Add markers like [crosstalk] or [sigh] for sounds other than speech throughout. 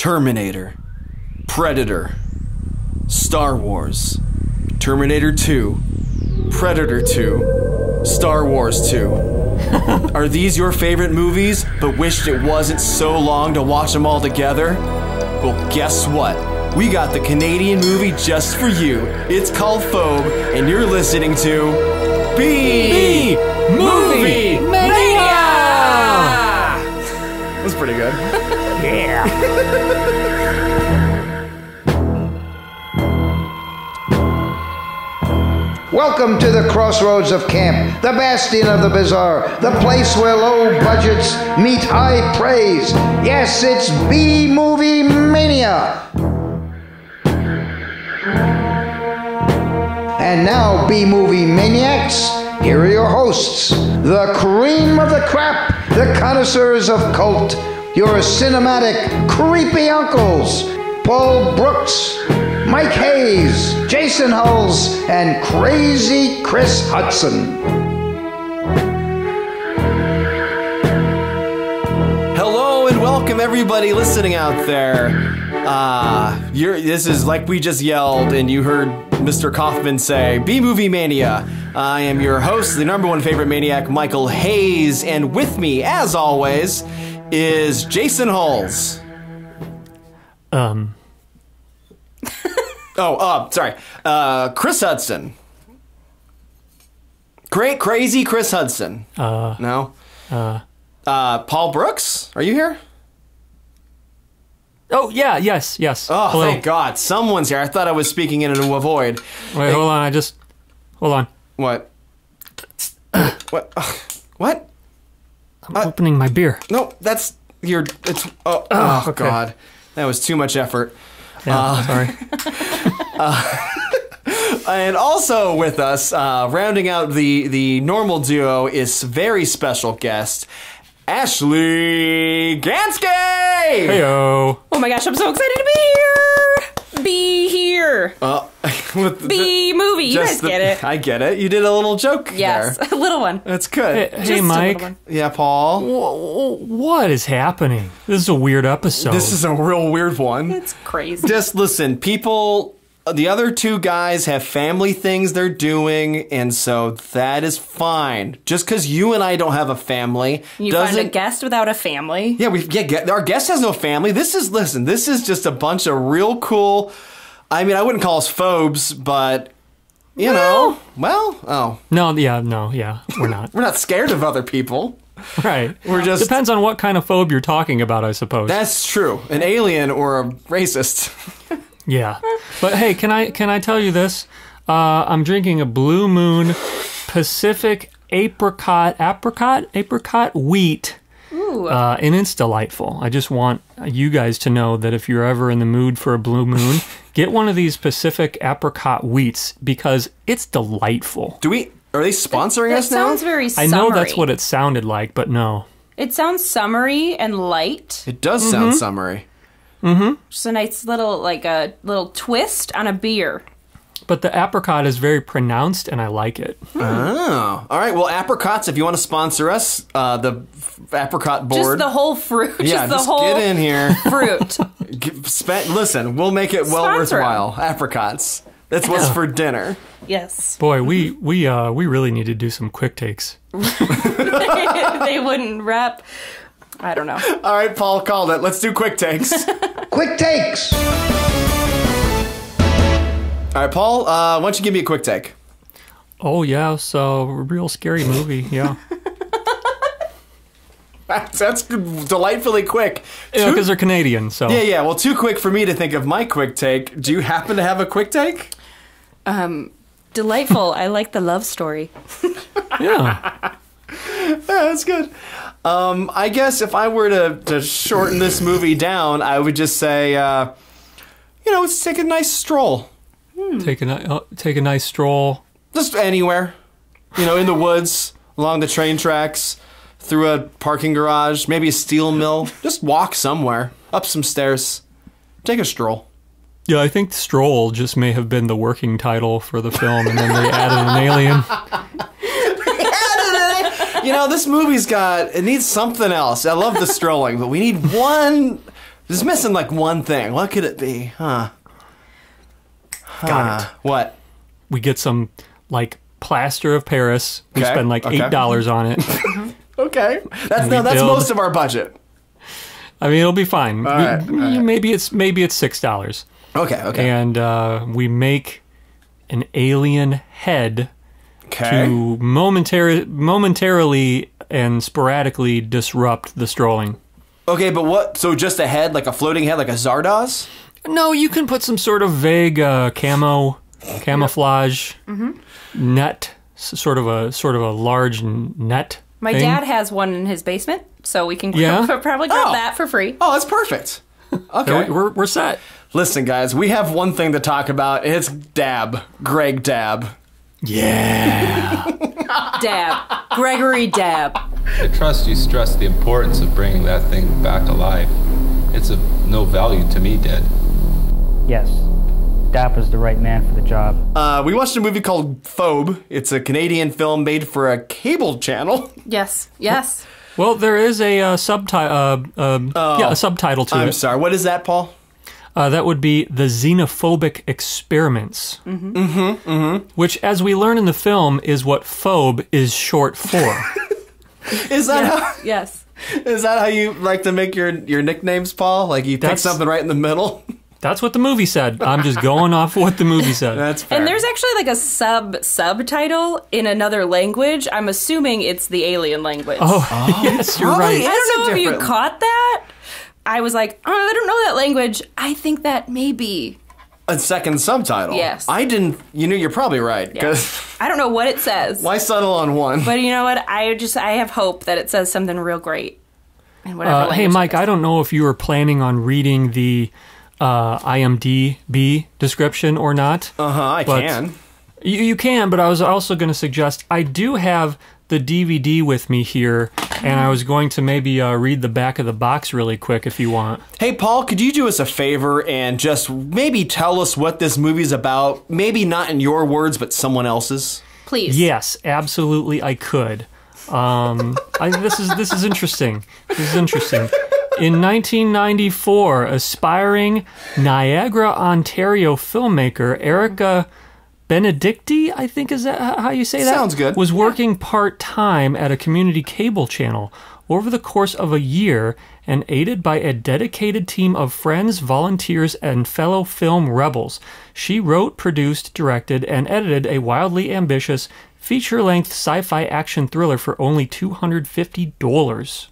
Terminator, Predator, Star Wars, Terminator 2, Predator 2, Star Wars 2. [laughs] Are these your favorite movies, but wished it wasn't so long to watch them all together? Well, guess what? We got the Canadian movie just for you. It's called Phobe, and you're listening to B, Movie Mania! That was pretty good. Welcome to the crossroads of camp, the bastion of the bizarre, the place where low budgets meet high praise. Yes, it's B Movie Mania. And now, B Movie Maniacs, here are your hosts, the cream of the crap, the connoisseurs of cult, your cinematic creepy uncles, Paul Brooks, Mike Hayes, Jason Huls, and crazy Chris Hutson. Hello and welcome everybody listening out there. Uh, you're, this is like we just yelled and you heard Mr. Kaufman say, B Movie Mania. I am your host, the number one favorite maniac, Michael Hayes, and with me, as always, is Jason Huls. Um, Oh, uh, sorry. Uh, Chris Hutson. Great, crazy Chris Hutson. uh, No? uh. Uh, Paul Brooks, are you here? Oh yeah, yes, yes. Oh, Hello. thank God. Someone's here. I thought I was speaking into a void. Wait, hold on. I just hold on. What? [coughs] what? What? I'm opening my beer. No, that's your. It's. Oh, oh, Oh, okay. God. That was too much effort. Yeah, Uh, sorry. [laughs] [laughs] And also with us, uh, rounding out the the normal duo, is very special guest, Ashley Ganski. Heyo. Oh my gosh, I'm so excited to be here! Be here! Uh, [laughs] with the- Be movie. You guys the- get it. I get it. You did a little joke Yes, there. [laughs] a little one. That's good. Hey, hey Mike. Yeah, Paul. wh- wh- What is happening? This is a weird episode. This is a real weird one. It's crazy. Just listen, people. The other two guys have family things they're doing, and so that is fine. Just because you and I don't have a family You doesn't. find a guest without a family. yeah, we yeah. Get, our guest has no family. This is listen. This is just a bunch of real cool. I mean, I wouldn't call us phobes, but you know, well, oh, no, yeah, no, yeah, we're not. [laughs] we're not scared of other people. right. We're just Depends on what kind of phobe you're talking about, I suppose. That's true. An alien or a racist. [laughs] yeah. But hey, can I can I tell you this? Uh, I'm drinking a Blue Moon Pacific apricot apricot apricot wheat. Uh, and it's delightful. I just want you guys to know that if you're ever in the mood for a blue moon, [laughs] get one of these Pacific apricot wheats because it's delightful. Do we? Are they sponsoring That us now? sounds very Summery. I know that's what it sounded like, but no. It sounds summery and light. It does Mm-hmm. sound summery. Just a nice little, like a little twist on a beer. But the apricot is very pronounced, and I like it. Oh, all right. Well, apricots, if you want to sponsor us, uh, the f- apricot board. Just the whole fruit. yeah, just the just whole get in here. [laughs] fruit. G- spend, listen, we'll make it well Sponsor 'em. worthwhile. Apricots. That's what's for dinner. yes. Boy, we we uh we really need to do some quick takes. [laughs] they wouldn't wrap. I don't know. [laughs] All right, Paul called it. Let's do quick takes. [laughs] Quick takes. all right, Paul, uh, why don't you give me a quick take? Oh yeah, so real scary movie. Yeah, [laughs] That's, that's delightfully quick. yeah, because they're Canadian. So Yeah, yeah. Well, too quick for me to think of my quick take. Do you happen to have a quick take? Um, delightful. I like the love story. yeah. Yeah, that's good. Um, I guess if I were to, to shorten this movie down, I would just say, uh, you know, let's take a nice stroll. Take a ni- uh, take a nice stroll. Just anywhere. You know, in the woods, along the train tracks, through a parking garage, maybe a steel mill. Just walk somewhere, up some stairs. Take a stroll. Yeah, I think Stroll just may have been the working title for the film, and then they added an alien. [laughs] You know, this movie's got, it needs something else. I love the strolling, but we need one It's missing like one thing. What could it be? Huh? Got Huh. What? We get some like plaster of Paris. We Okay, spend like okay. eight dollars on it. Okay. That's no, that's build- most of our budget. I mean, it'll be fine. We- all right. Maybe it's maybe it's six dollars, Okay, okay. and uh, we make an alien head okay. to momentary, momentarily and sporadically disrupt the strolling. Okay, but what? So just a head, like a floating head, like a Zardoz? No, you can put some sort of vague uh, camo, camouflage net, sort of a sort of a large net. My thing. dad has one in his basement, so we can Yeah? [laughs] probably grab Oh. that for free. Oh, that's perfect. So [laughs] Okay. we're, we're set. Listen, guys, we have one thing to talk about. It's Dab, Greg Dab. Yeah. [laughs] Dab. Gregory Dab. I trust you stress the importance of bringing that thing back alive. It's of no value to me dead. Yes, Dap is the right man for the job. Uh, we watched a movie called Phobe. It's a Canadian film made for a cable channel. [laughs] Yes. Yes. well, there is a uh, subtitle. Uh, uh, yeah, a subtitle to I'm it. sorry. What is that, Paul? Uh, that would be the xenophobic experiments. Mm-hmm. Mm-hmm. Which, as we learn in the film, is what phobe is short for. [laughs] Is that how? Yes. Is that how you like to make your your nicknames, Paul? Like you pick That's- something right in the middle? [laughs] That's what the movie said. I'm just going off what the movie said. [laughs] That's fair. And there's actually like a sub subtitle in another language. I'm assuming it's the alien language. oh, yes, you're right. I don't know if you caught that. I was like, oh, I don't know that language. I think that maybe. a second subtitle. Yes. I didn't. You know, you're probably right. Because I don't know what it says. why settle on one? But you know what? I just I have hope that it says something real great. In whatever Uh, hey, Mike. I don't know if you were planning on reading the uh, IMDb description or not. Uh huh. I But- can. You, you can, but I was also going to suggest I do have the DVD with me here, and I was going to maybe uh, read the back of the box really quick if you want. Hey, Paul, could you do us a favor and just maybe tell us what this movie's about? Maybe not in your words, but someone else's. Please. Yes, absolutely, I could. Um, I, this is this is interesting. This is interesting. In 1994, aspiring Niagara, Ontario filmmaker Erica Benedikty, I think is that how you say that? Sounds good. Was working part time at a community cable channel. Over the course of a year, and aided by a dedicated team of friends, volunteers, and fellow film rebels, she wrote, produced, directed, and edited a wildly ambitious feature length sci fi action thriller for only $250.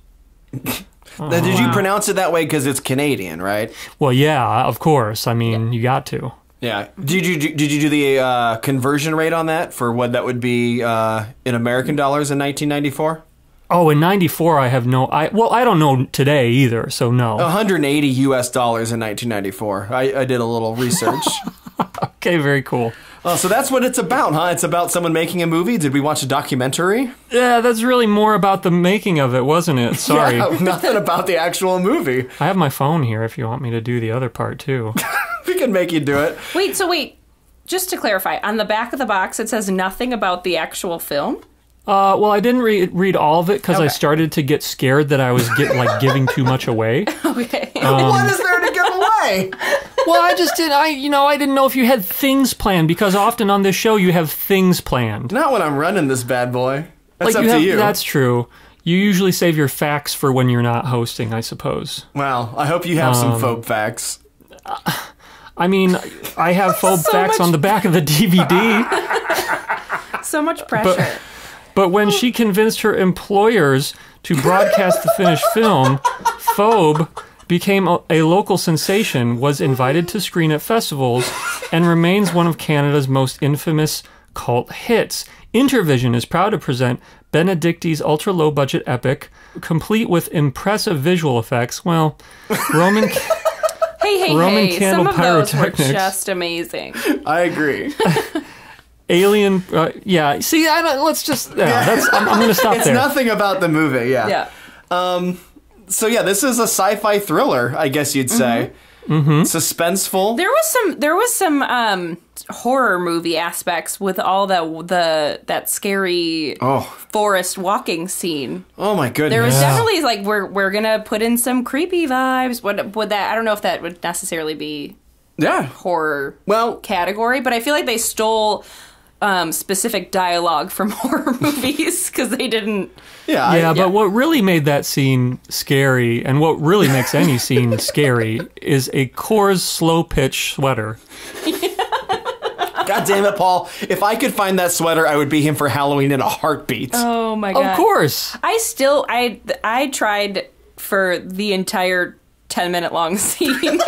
[laughs] Now, did you uh-huh. pronounce it that way because it's Canadian, right? Well, yeah, of course. I mean, you got to. Yeah. Did you did you do the uh, conversion rate on that for what that would be uh, in American dollars in 1994? Oh, in 94, I have no. I Well, I don't know today either, so no. 180 U.S. dollars in 1994. I, I did a little research. [laughs] Okay, very cool. oh, so that's what it's about, huh? It's about someone making a movie. Did we watch a documentary? Yeah, that's really more about the making of it, wasn't it? Sorry. Yeah, [laughs] nothing about the actual movie. I have my phone here if you want me to do the other part too. [laughs] We can make you do it. Wait, so wait. Just to clarify, on the back of the box it says nothing about the actual film. Uh, well, I didn't read read all of it because I started to get scared that I was get, like giving too much away. [laughs] Okay. Um, what is there to give away? Well, I just did. I you know I didn't know if you had things planned because often on this show you have things planned. Not when I'm running this bad boy. That's like up you to have, you. That's true. You usually save your facts for when you're not hosting, I suppose. Well, I hope you have Um, some folk facts. I mean, I have [laughs] phobe So facts much- on the back of the DVD. [laughs] so much pressure. But when she convinced her employers to broadcast the finished film, Phobe became a, a local sensation, was invited to screen at festivals, and remains one of Canada's most infamous cult hits. Intervision is proud to present Benedikty's ultra low budget epic, complete with impressive visual effects. Well, Roman. hey, hey, Roman hey! candle Some of those were pyrotechnics. just amazing. I agree. [laughs] Alien, uh, yeah. See, I don't. Let's just. Yeah, [laughs] that's. I'm, I'm going to stop it's there. nothing about the movie, yeah. Yeah. Um, So yeah, this is a sci-fi thriller, I guess you'd say. Mm -hmm. suspenseful. There was some there was some um horror movie aspects with all that the that scary Oh. forest walking scene. oh my goodness. There was Yeah. definitely like we're we're gonna put in some creepy vibes. What would that? I don't know if that would necessarily be yeah. horror Well, category, but I feel like they stole um, specific dialogue from [laughs] horror movies because they didn't. yeah. I- Yeah, but what really made that scene scary, and what really makes any [laughs] scene scary, is a Coors slow pitch sweater. [laughs] God damn it, Paul. If I could find that sweater, I would be him for Halloween in a heartbeat. Oh my god! Of course. I still I I tried for the entire 10 minute long scene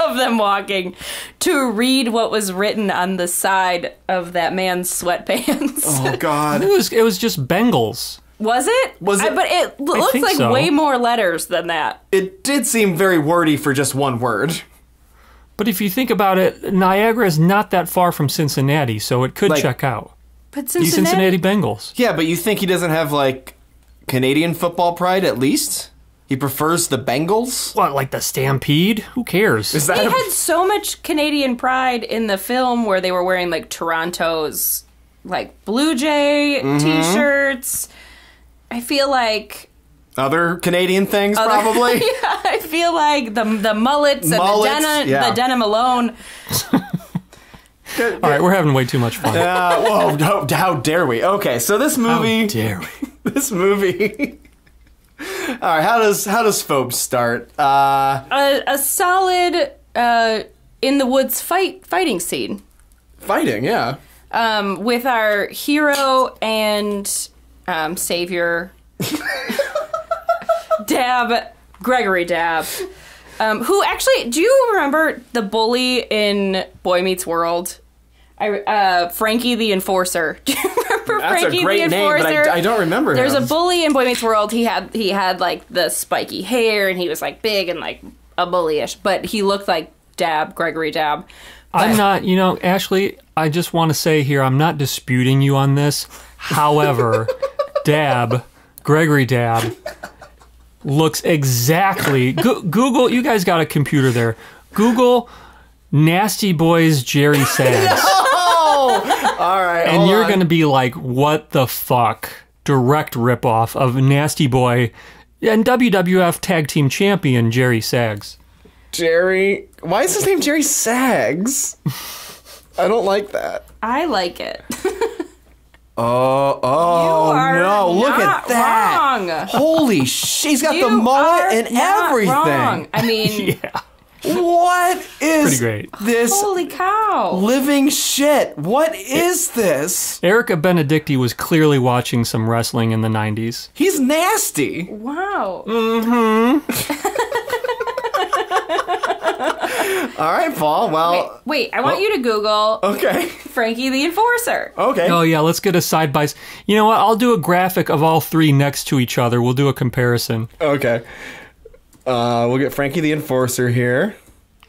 [laughs] of them walking to read what was written on the side of that man's sweatpants. oh [laughs] God. It was it was just Bengals. Was it? Was I- it- but it looks like so. way more letters than that. It did seem very wordy for just one word. But if you think about it, Niagara is not that far from Cincinnati, so it could Like- check out. But The Cincinnati, Cincinnati Bengals. Yeah, but you think he doesn't have like Canadian football pride at least? He prefers the Bengals? What, like the Stampede? Who cares? Is that they a- had so much Canadian pride in the film where they were wearing like Toronto's like Blue Jay Mm-hmm. t-shirts. I feel like other Canadian things probably? [laughs] I feel like the the mullets, Mullets, and the denim, yeah. the denim alone. All right, we're having way too much fun. Uh, whoa, how, how dare we? Okay, so this How movie dare we? [laughs] this movie All right, how does how does Phobe start? Uh A, a solid uh, in the woods fight fighting scene fighting, yeah. um, with our hero and um, savior [laughs] Dab Gregory Dab. Um, who actually? Do you remember the bully in Boy Meets World? I uh, Frankie the Enforcer. [laughs] Do you remember That's Frankie a great the name, Enforcer? but I, I don't remember There's him. a bully in Boy Meets World. He had he had like the spiky hair and he was like big and like a bullyish, but he looked like Dab Gregory Dab. I'm not, you know, Ashley, I just want to say here, I'm not disputing you on this. However, [laughs] Dab, Gregory Dab, looks exactly. Go- Google, you guys got a computer there. Google Nasty Boys Jerry [laughs] Sags. oh, all right. and you're going to be like, what the fuck? Direct ripoff of Nasty Boy and WWF Tag Team Champion Jerry Sags. Jerry. Why is his name Jerry Sags? I don't like that. I like it. [laughs] Uh, oh, oh no! Look at that! wrong. Holy shit! He's got the mullet and everything. wrong. I mean, [laughs] What is Pretty great. this holy cow! living shit? What is this? Erica Benedikty was clearly watching some wrestling in the 90s. He's nasty. Wow. Mhm. [laughs] All right, Paul. Well, Wait, I want you to Google okay, Frankie the Enforcer. okay. Oh, yeah, let's get a side by. s- You know what? I'll do a graphic of all three next to each other. We'll do a comparison. Okay. Uh, we'll get Frankie the Enforcer here.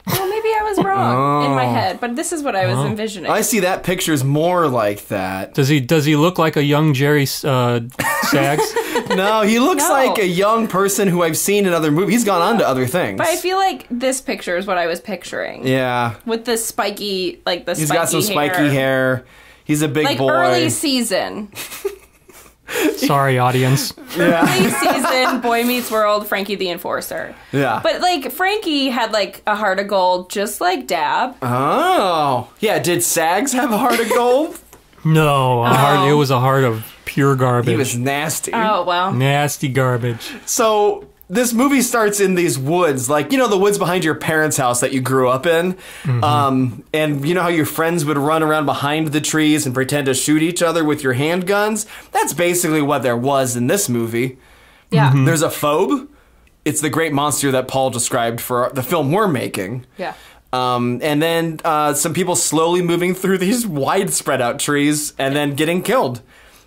Well, maybe I was wrong in my head, but this is what I was envisioning. I see that picture's more like that. Does he does he look like a young Jerry uh, Sags? [laughs] [laughs] No, he looks No. like a young person who I've seen in other movies. He's gone on to other things. but I feel like this picture is what I was picturing. yeah, With the spiky, like the he's spiky got some spiky hair. He's a big Like boy. early season. [laughs] [laughs] Sorry, audience. early season Boy Meets World, Frankie the Enforcer. yeah. But like Frankie had like a heart of gold, just like Dab. oh, yeah. Did Sags have a heart of gold? [laughs] No, a heart, oh. it was a heart of pure garbage. he was nasty. Oh well. Nasty garbage. So this movie starts in these woods, like you know the woods behind your parents' house that you grew up in, um, and you know how your friends would run around behind the trees and pretend to shoot each other with your handguns. That's basically what there was in this movie. Yeah. There's a phobe. It's the great monster that Paul described for the film we're making. Yeah. Um, and then uh, some people slowly moving through [laughs] these wide spread out trees and then getting killed.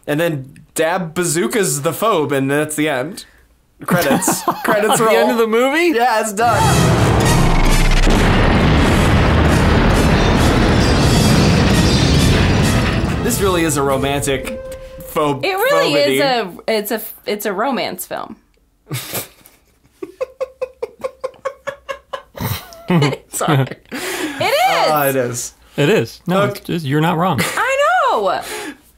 And then Dab bazookas the phobe, and that's the end. Credits. [laughs] Credits roll. The end of the movie? Yeah, it's done. This really is a romantic phobe. It really phobity. is a it's a it's a romance film. [laughs] Sorry. It is. Ah, it is. It is. No, Okay. it's just, you're not wrong. I know.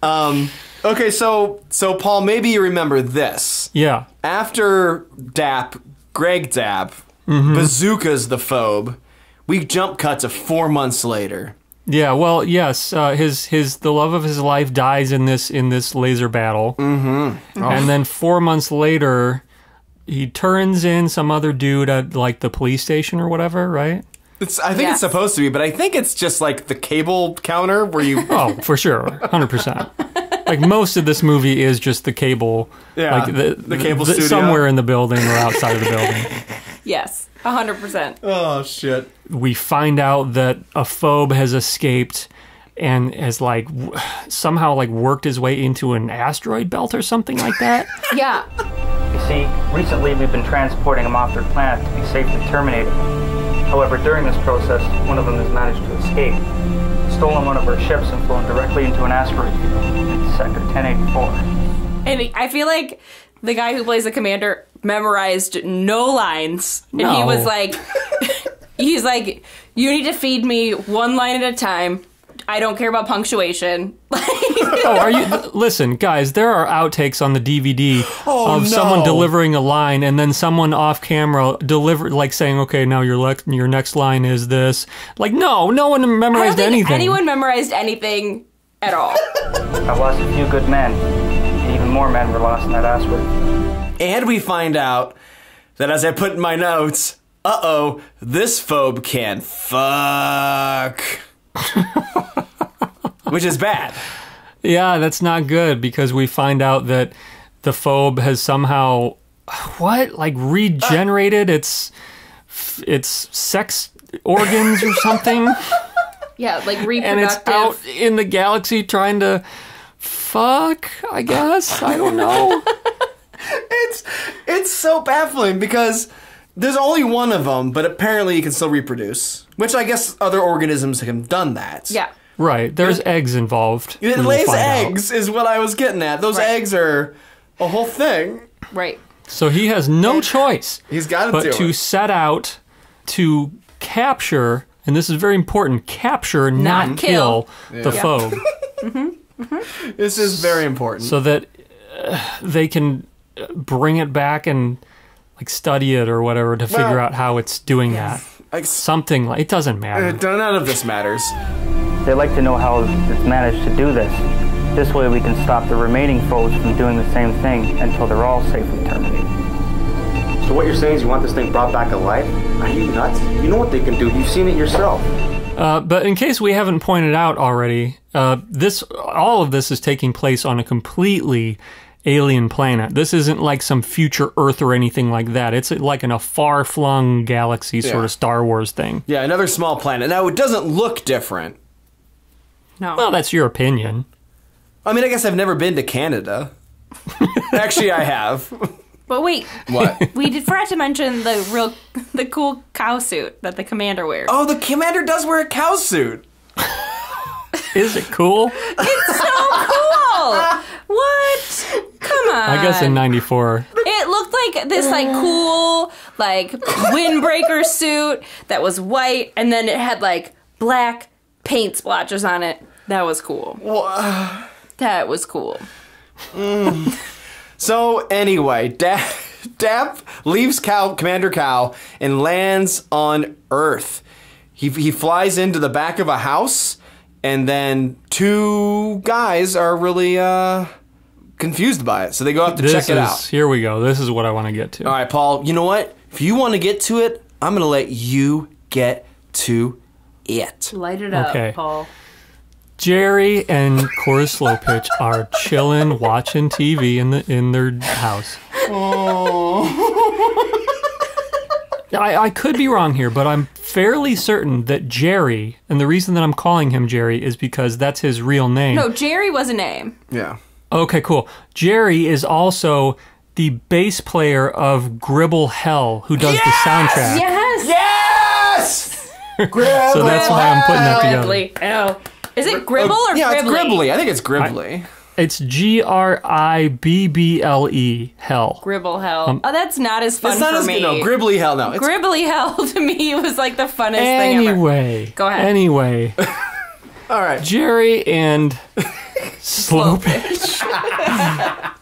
Um, okay, so so Paul, maybe you remember this. Yeah. After Dap, Greg Dap, Mm-hmm. Bazooka's the phobe. We jump cut to four months later. Yeah, well, yes, uh, his his the love of his life dies in this in this laser battle, mm-hmm. and then four months later, he turns in some other dude at like the police station or whatever, right? It's, I think Yes. it's supposed to be, but I think it's just like the cable counter where you. [laughs] Oh, for sure, hundred percent. [laughs] Like most of this movie is just the cable, Yeah, like the the cable studio. somewhere in the building or outside of the building. [laughs] Yes. hundred percent. oh shit! we find out that a phobe has escaped and has like w- somehow like worked his way into an asteroid belt or something like that. [laughs] Yeah. You see, recently we've been transporting them off their planet to be safely terminated. However, during this process, one of them has managed to escape, stolen one of our ships and flown directly into an asteroid field in Sector 1084. And I feel like the guy who plays the commander memorized no lines. And he was like, [laughs] he's like, you need to feed me one line at a time. I don't care about punctuation. [laughs] [laughs] oh, are you Listen, guys, there are outtakes on the DVD Oh, of someone delivering a line and then someone off camera deliver like saying, "Okay, now your le- your next line is this." Like, no, no one I don't memorized think anything. anyone memorized anything at all. [laughs] I've lost a few good men. and Even more men were lost in that asteroid. And we find out that as I put in my notes, uh oh, this phobe can fuck. [laughs] Which is bad. Yeah, that's not good because we find out that the phobe has somehow what like regenerated its its sex organs or something [laughs] Yeah, like and it's out in the galaxy trying to fuck, I guess. I don't know. [laughs] It's it's so baffling because there's only one of them, but apparently you can still reproduce. Which I guess other organisms have done that. yeah. right, there's eggs involved. It lays find out. eggs, is what I was getting at. Those Right. eggs are a whole thing. Right. So he has no choice He's got to but to it. set out to capture, and this is very important, capture, not, Not kill, kill. the Yeah. phobe. [laughs] This is very important. so that uh, they can uh, bring it back and like study it or whatever to figure Well- out how it's doing that. Like, Something like it doesn't uh, matter. none of this matters. They'd like to know how it's managed to do this. This way we can stop the remaining phobes from doing the same thing until they're all safely terminated. So what you're saying is you want this thing brought back alive? Are you nuts? You know what they can do. You've seen it yourself. Uh, but in case we haven't pointed out already, uh, this all of this is taking place on a completely alien planet. This isn't like some future Earth or anything like that. It's like in a far-flung galaxy sort Yeah. of Star Wars thing. Yeah, another small planet. Now, it doesn't look different. No. Well, that's your opinion. I mean, I guess I've never been to Canada. [laughs] Actually, I have. but wait, What? [laughs] we did forgot to mention the real, the cool cow suit that the commander wears. Oh, the commander does wear a cow suit. Is it cool? It's so cool! [laughs] what? Come on. I guess in '94. It looked like this like cool like windbreaker suit that was white and then it had like black paint splotches on it. That was cool. That was cool. So anyway, Dap, Dap leaves Cow, Commander Cow and lands on Earth. He he flies into the back of a house, and then two guys are really uh, confused by it, so they go out to This check is it out. here we go. This is what I want to get to. All right, Paul. You know what? If you want to get to it, I'm gonna let you get to it. Light it Okay. up, Paul. Jerry and Cora Slowpitch are chilling, watching TV in the in their house. [laughs] I, I could be wrong here, but I'm fairly certain that Jerry, and the reason that I'm calling him Jerry is because that's his real name. No, Jerry was a name. Yeah. Okay, cool. Jerry is also the bass player of Gribble Hell, who does the soundtrack. Yes. Yes. [laughs] Gribble So that's why I'm putting that together. Gribbly. Oh. Is it Gribble oh, or yeah, Gribbly? it's Gribbly. I think it's Gribbly. It's G R I B B L E. Hell. Gribble hell. oh, that's not as fun It's not for as me. no gribbly hell. No, it's Gribbly hell [laughs] to me was like the funnest thing ever. Anyway. Go ahead. Anyway. [laughs] all right. Jerry and [laughs] Slow Pitch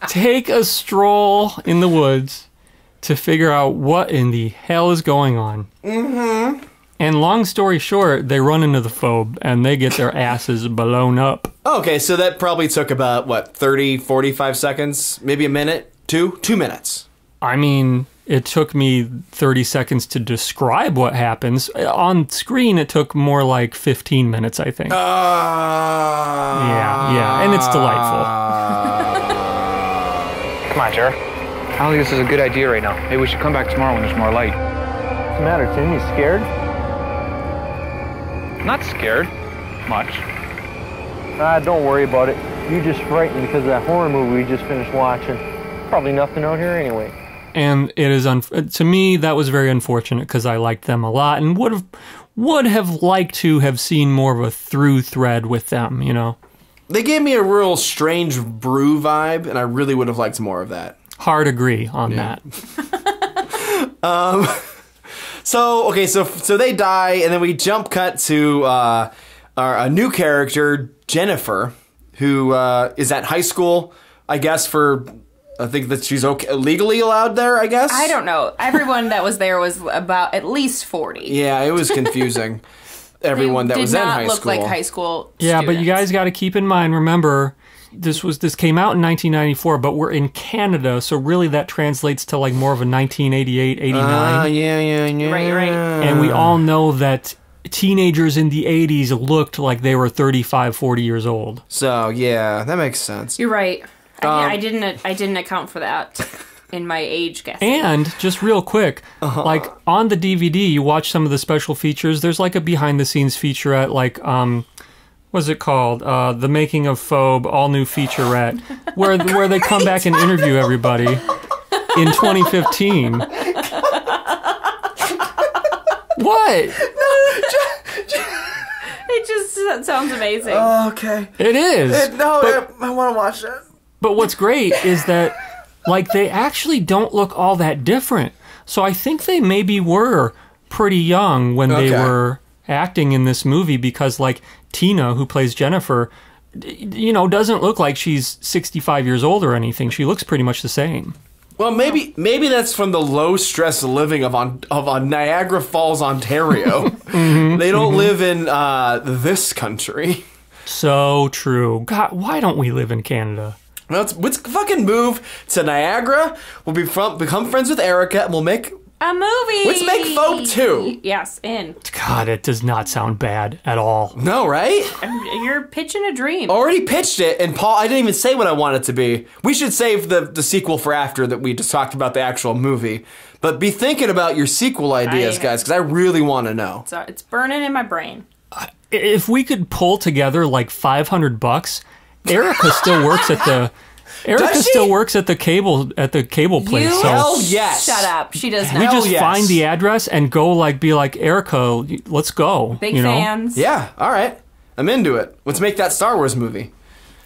take a stroll in the woods to figure out what in the hell is going on. Mm-hmm. And long story short, they run into the phobe and they get their asses blown up. Okay, so that probably took about what 30, 45 seconds, maybe a minute, two, two minutes. I mean, it took me 30 seconds to describe what happens. On screen, it took more like 15 minutes, I think. Uh, yeah, yeah, and it's delightful. [laughs] Come on, Jared. I don't think this is a good idea right now. Maybe we should come back tomorrow when there's more light. What's the matter, Tim? You scared? Not scared. Much. Ah, don't worry about it. You just frightened because of that horror movie we just finished watching. Probably nothing out here anyway. and it is un- to me that was very unfortunate because I liked them a lot and would have would have liked to have seen more of a through thread with them. You know, They gave me a real strange brew vibe, and I really would have liked more of that. hard agree on that. [laughs] So okay, so so they die, and then we jump cut to uh, our a new character, Jennifer, who uh, is at high school, I guess. For I think that she's okay, legally allowed there. I guess. I don't know. Everyone that was there was about at least 40. Yeah, it was confusing. [laughs] Everyone that did was in not high look school. like high school Yeah, but you guys got to keep in mind. Remember, this was this came out in 1994, but we're in Canada, so really that translates to like more of a 1988, 89. Ah, yeah, yeah, yeah. Right, right. and we all know that teenagers in the 80s looked like they were 35, 40 years old. So yeah, that makes sense. You're right. I, Um, I didn't I didn't account for that [laughs] in my age guess. And just real quick, Uh-huh. like on the DVD, you watch some of the special features. There's like a behind the scenes featurette, like um, what's it called? Uh, the making of Phobe, all new featurette, where where they come back and interview everybody in 2015. what? No, It just that sounds amazing. Okay. It is. No, But- I, I want to watch that. But what's great is that, like, they actually don't look all that different. So I think they maybe were pretty young when they were acting in this movie because, like, Tina, who plays Jennifer, you know, doesn't look like she's 65 years old or anything. She looks pretty much the same. Well, maybe maybe that's from the low stress living of on of on Niagara Falls, Ontario. [laughs] Mm-hmm. They don't live in uh, this country. So true. God, why don't we live in Canada? Let's let's fucking move to Niagara. We'll be from, become friends with Erica, and we'll make A movie. Let's make Phobe 2. Yes, in. God, it does not sound bad at all. no right. You're pitching a dream. Already pitched it, and Paul. I didn't even say what I want it to be. We should save the the sequel for after that. We just talked about the actual movie, but be thinking about your sequel ideas, I- guys, because I really want to know. So uh, it's burning in my brain. if we could pull together like 500 bucks erica still works at the erica Does she? still works at the cable at the cable place You so Hell yes. shut up. She does not. we just yes. find the address and go like be like erica let's go Big you know fans. Yeah. All right. I'm into it. Let's make that Star Wars movie.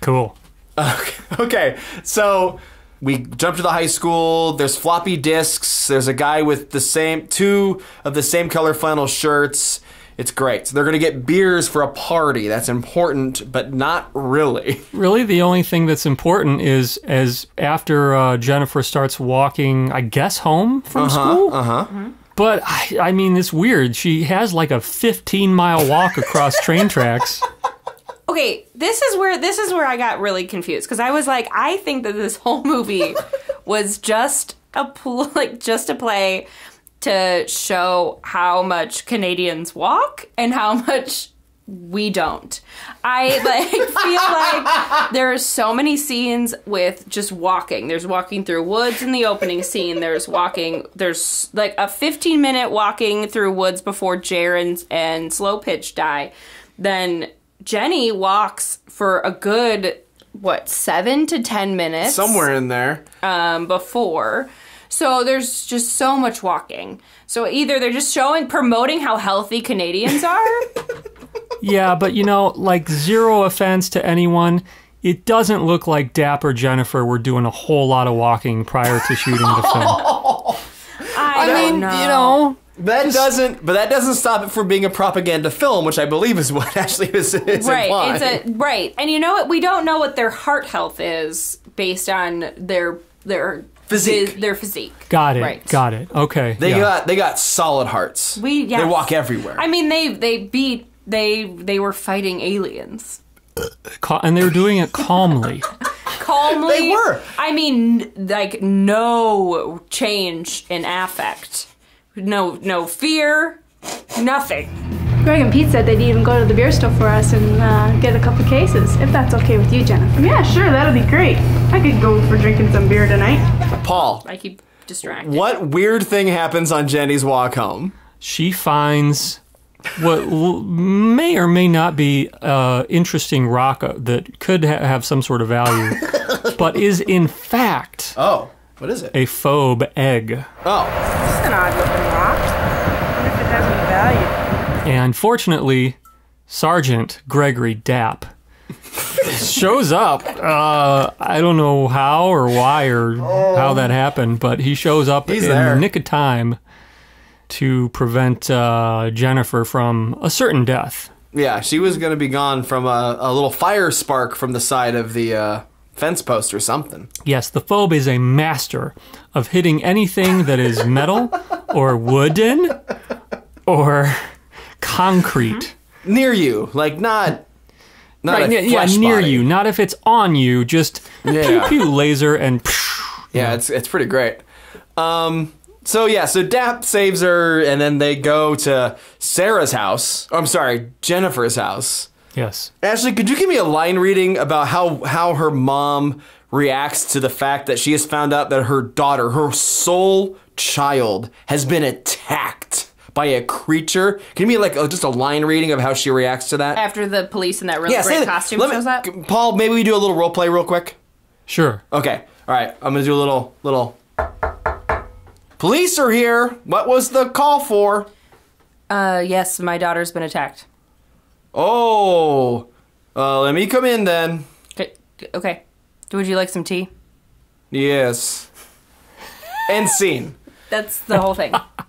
cool [laughs] Okay, so we jump to the high school. There's floppy disks. There's a guy with the same two of the same color flannel shirts. It's great. So they're gonna get beers for a party. That's important, but not really. [laughs] really the only thing that's important is as after uh, jennifer starts walking i guess home from school Uh-huh. but I, I mean it's weird she has like a 15 mile walk across [laughs] train tracks Okay, this is where this is where I got really confused because I was like, I think that this whole movie [laughs] was just a pl- like just a play to show how much Canadians walk and how [laughs] much we don't. I like feel like there are so many scenes with just walking. There's walking through woods in the opening scene. There's walking. There's like a 15 minute walking through woods before Jaren and Slow Pitch die. Then Jenny walks for a good what seven to ten minutes Somewhere in there. um, before. So there's just so much walking. So either they're just showing promoting how healthy Canadians are. [laughs] Yeah, but you know, like zero offense to anyone. it doesn't look like Dapper or Jennifer were doing a whole lot of walking prior to shooting the film. [laughs] I, I don't mean, know. you know, that doesn't, but that doesn't stop it from being a propaganda film, which I believe is what [laughs] actually is, is right implying. it's a right and you know what we don't know what their heart health is based on their their Physique. their physique Got it. right Got it. Okay. they yeah. got they got solid hearts. we yes. They walk everywhere. i mean they they beat they they were fighting aliens and they were doing it calmly. [laughs] calmly They were. i mean like no change in affect no no fear nothing Greg and Pete said they'd even go to the beer store for us and uh, get a couple cases, if that's okay with you, Jennifer. Yeah, sure, that'll be great. I could go for drinking some beer tonight. Paul, i keep distracted what weird thing happens on Jenny's walk home? she finds what may or may not be uh, interesting rock uh, that could ha- have some sort of value, [laughs] but is in fact Oh, what is it? a phobe egg. Oh, It's an odd looking rock. What if it has any value? And fortunately, Sergeant Gregory Dapp [laughs] shows up. Uh, I don't know how or why or how that happened, but he shows up He's in there. the nick of time to prevent uh, Jennifer from a certain death. yeah, she was going to be gone from a, a little fire spark from the side of the uh, fence post or something. Yes, the phobe is a master of hitting anything that is metal [laughs] or wooden or concrete. Near you, like not, not Right, a yeah, yeah, flesh near body. you. Not if it's on you, just pew Yeah. pew laser and [laughs] Yeah, it's it's pretty great. Um, so yeah, so Dap saves her, and then they go to Sarah's house. I'm sorry, Jennifer's house. yes. Ashley, could you give me a line reading about how how her mom reacts to the fact that she has found out that her daughter, her sole child, has been attacked by a creature? Can you give me like a, just a line reading of how she reacts to that? after the police in that really yeah, great that. costume Let me- shows up Paul, maybe we do a little role play real quick. Sure. Okay. All right. I'm gonna do a little little. Police are here. What was the call for? uh yes my daughter's been attacked Oh, uh, let me come in then. okay okay would you like some tea Yes. End scene. that's the whole thing [laughs]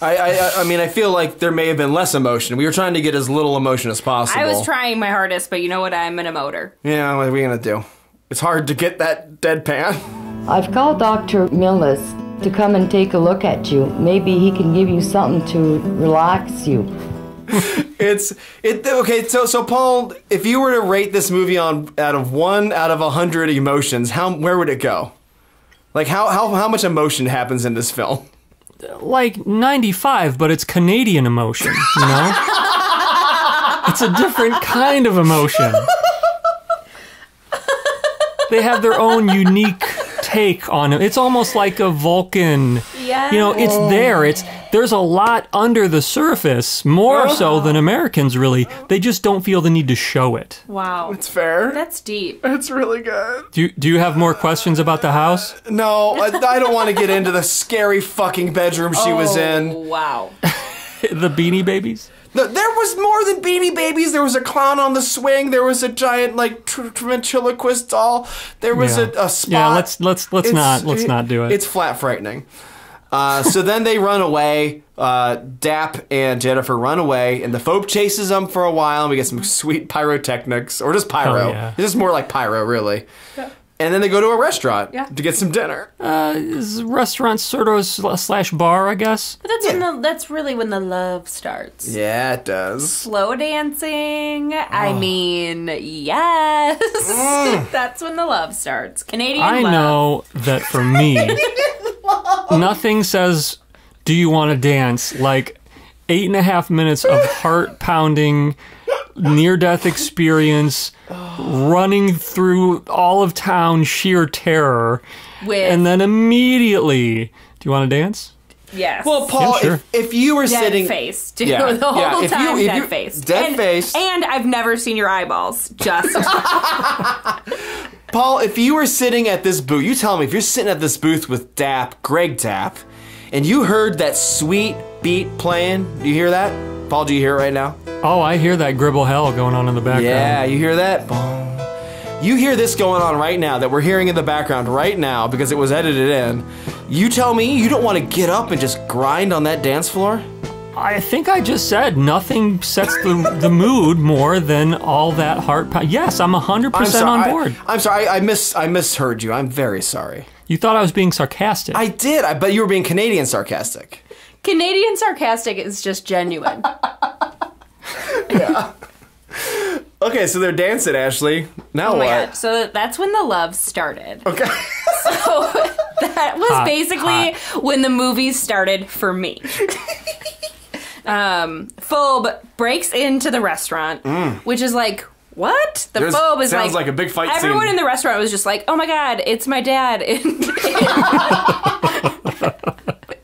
I, I I mean I feel like there may have been less emotion. We were trying to get as little emotion as possible. I was trying my hardest, but you know what? I'm an emoter. Yeah, what are we gonna do? It's hard to get that deadpan. I've called Dr. Millis to come and take a look at you. Maybe he can give you something to relax you. [laughs] It's it okay. So so Paul, if you were to rate this movie on out of one out of a hundred emotions, how where would it go? Like how how how much emotion happens in this film? Like 95, but it's Canadian emotion, you know? [laughs] it's a different kind of emotion. They have their own unique take on it. It's almost like a Vulcan. Yeah. You know, it's there. It's there's a lot under the surface, more so than Americans really. They just don't feel the need to show it. Wow. It's fair. That's deep. It's really good. Do you, do you have more questions about the house? No, I, I don't want to get into the scary fucking bedroom she was oh, in. Oh, Wow. [laughs] the Beanie Babies? No, there was more than Beanie Babies. There was a clown on the swing. There was a giant like tr- tr- ventriloquist doll. There was Yeah. a, a spot. Yeah, let's let's let's It's- not let's not do it. It's flat frightening. Uh, so then they run away. Uh, Dap and Jennifer run away, and the phobe chases them for a while. And we get some sweet pyrotechnics, or just pyro. Oh, yeah. It's just more like pyro, really. And then they go to a restaurant Yeah. to get some dinner. Is restaurant sort of slash bar, I guess. But that's when the that's really when the love starts. Yeah, it does. Slow dancing. I mean, yes. [laughs] that's when the love starts. Canadian I love. know that for me, [laughs] [laughs] nothing says, "Do you want to dance?" like eight and a half minutes of heart pounding, near death experience, running through all of town, sheer terror, With and then immediately, do you want to dance? yes. Well, Paul, Yeah, sure. if, if you were dead sitting, face, dude. Yeah, the whole yeah, if you- time, if dead you- face, dead and, face. and I've never seen your eyeballs. Just [laughs] [laughs] Paul, if you were sitting at this booth, you tell me if you're sitting at this booth with Dap, Greg Dap, and you heard that sweet beat playing. Do you hear that? Paul, do you hear it right now? Oh, I hear that gribble hell going on in the background. Yeah, you hear that? Boom, you hear this going on right now that we're hearing in the background right now because it was edited in. You tell me you don't want to get up and just grind on that dance floor? I think I just said nothing sets the, the mood more than all that heart pound. Yes, I'm 100% I'm sorry, on I- board. I'm sorry. I, I miss I misheard you. I'm very sorry. You thought I was being sarcastic. I did. I bet you were being Canadian sarcastic. Canadian sarcastic is just genuine. [laughs] Yeah. Okay, so they're dancing, Ashley. Now oh what? god. So that's when the love started. Okay. [laughs] So that was Hot, basically when the movie started for me. [laughs] um, Phobe breaks into the restaurant, Mm. which is like, what? The There's- Phobe is sounds like like a big fight Everyone scene. in the restaurant was just like, "Oh my god, it's my dad!" In,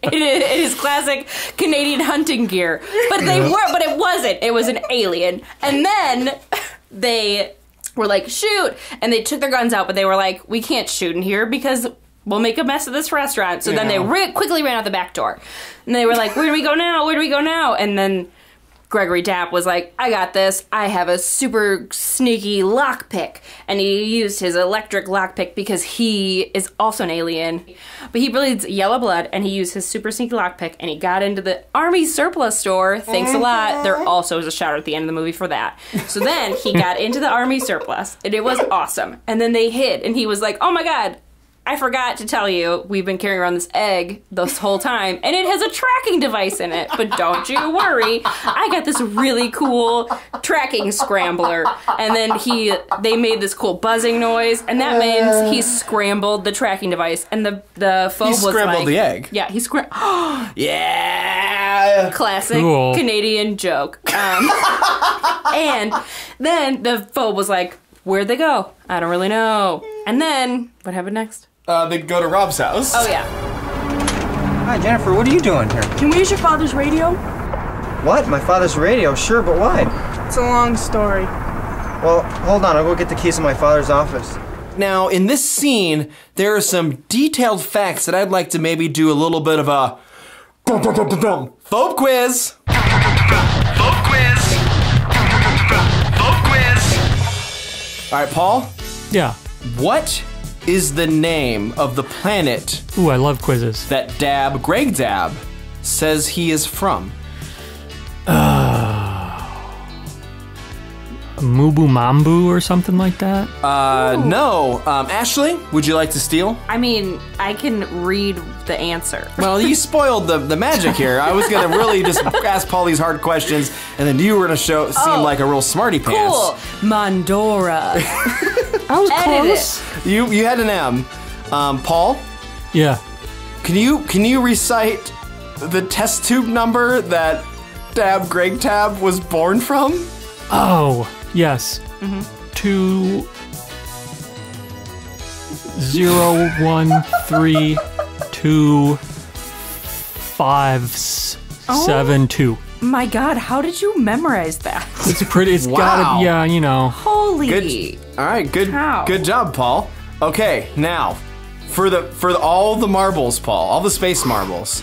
in, in his classic Canadian hunting gear, but they were, but it wasn't. It was an alien, and then they were like, "Shoot!" and they took their guns out, but they were like, "We can't shoot in here because." We'll make a mess of this restaurant. So then they Yeah. ri- quickly ran out the back door. And they were like, Where do we go now? Where do we go now? And then Gregory Dapp was like, I got this. I have a super sneaky lockpick. And he used his electric lockpick because he is also an alien. But he bleeds yellow blood and he used his super sneaky lockpick and he got into the army surplus store. Thanks a lot. There uh-huh. also is a shout out at the end of the movie for that. So then he got into the army surplus and it was awesome. And then they hid and he was like, Oh my god. I forgot to tell you, we've been carrying around this egg this whole time, and it has a tracking device in it. But don't you worry, I got this really cool tracking scrambler. And then he, they made this cool buzzing noise, and that means he scrambled the tracking device. And the the phobe was scrambled like- the egg. Yeah, he scrambled. [gasps] yeah, classic Cool. Canadian joke. Um, [laughs] and then the phobe was like, "Where'd they go? I don't really know." And then what happened next? Uh, they go to Rob's house. Oh yeah. Hi, Jennifer. What are you doing here? Can we use your father's radio? What? My father's radio? Sure, but why? It's a long story. Well, hold on. I'll go get the keys to my father's office. Now, in this scene, there are some detailed facts that I'd like to maybe do a little bit of a phobe quiz. Phobe quiz. Phobe quiz. All right, Paul. Yeah. What is the name of the planet? Ooh, I love quizzes. That Dab, Greg Dab, says he is from. [sighs] Mubu Mambu or something like that. Uh, no. Um, Ashley, would you like to steal? I mean, I can read the answer. Well, you [laughs] spoiled the, the magic here. I was gonna really just [laughs] ask Paul these hard questions, and then you were gonna show seem Oh, like a real smarty pants. Cool. Mandora. [laughs] I was close. You you had an M. Um, Paul. Yeah. Can you can you recite the test tube number that Dab Greg Tab was born from? Oh, yes. Two zero one three two five s- Oh. seven two. My God, how did you memorize that? It's pretty. It's Wow. gotta. Yeah, you know. Holy. Good. All right. Good. How? Good job, Paul. Okay. Now, for the for the, all the marbles, Paul, all the space marbles.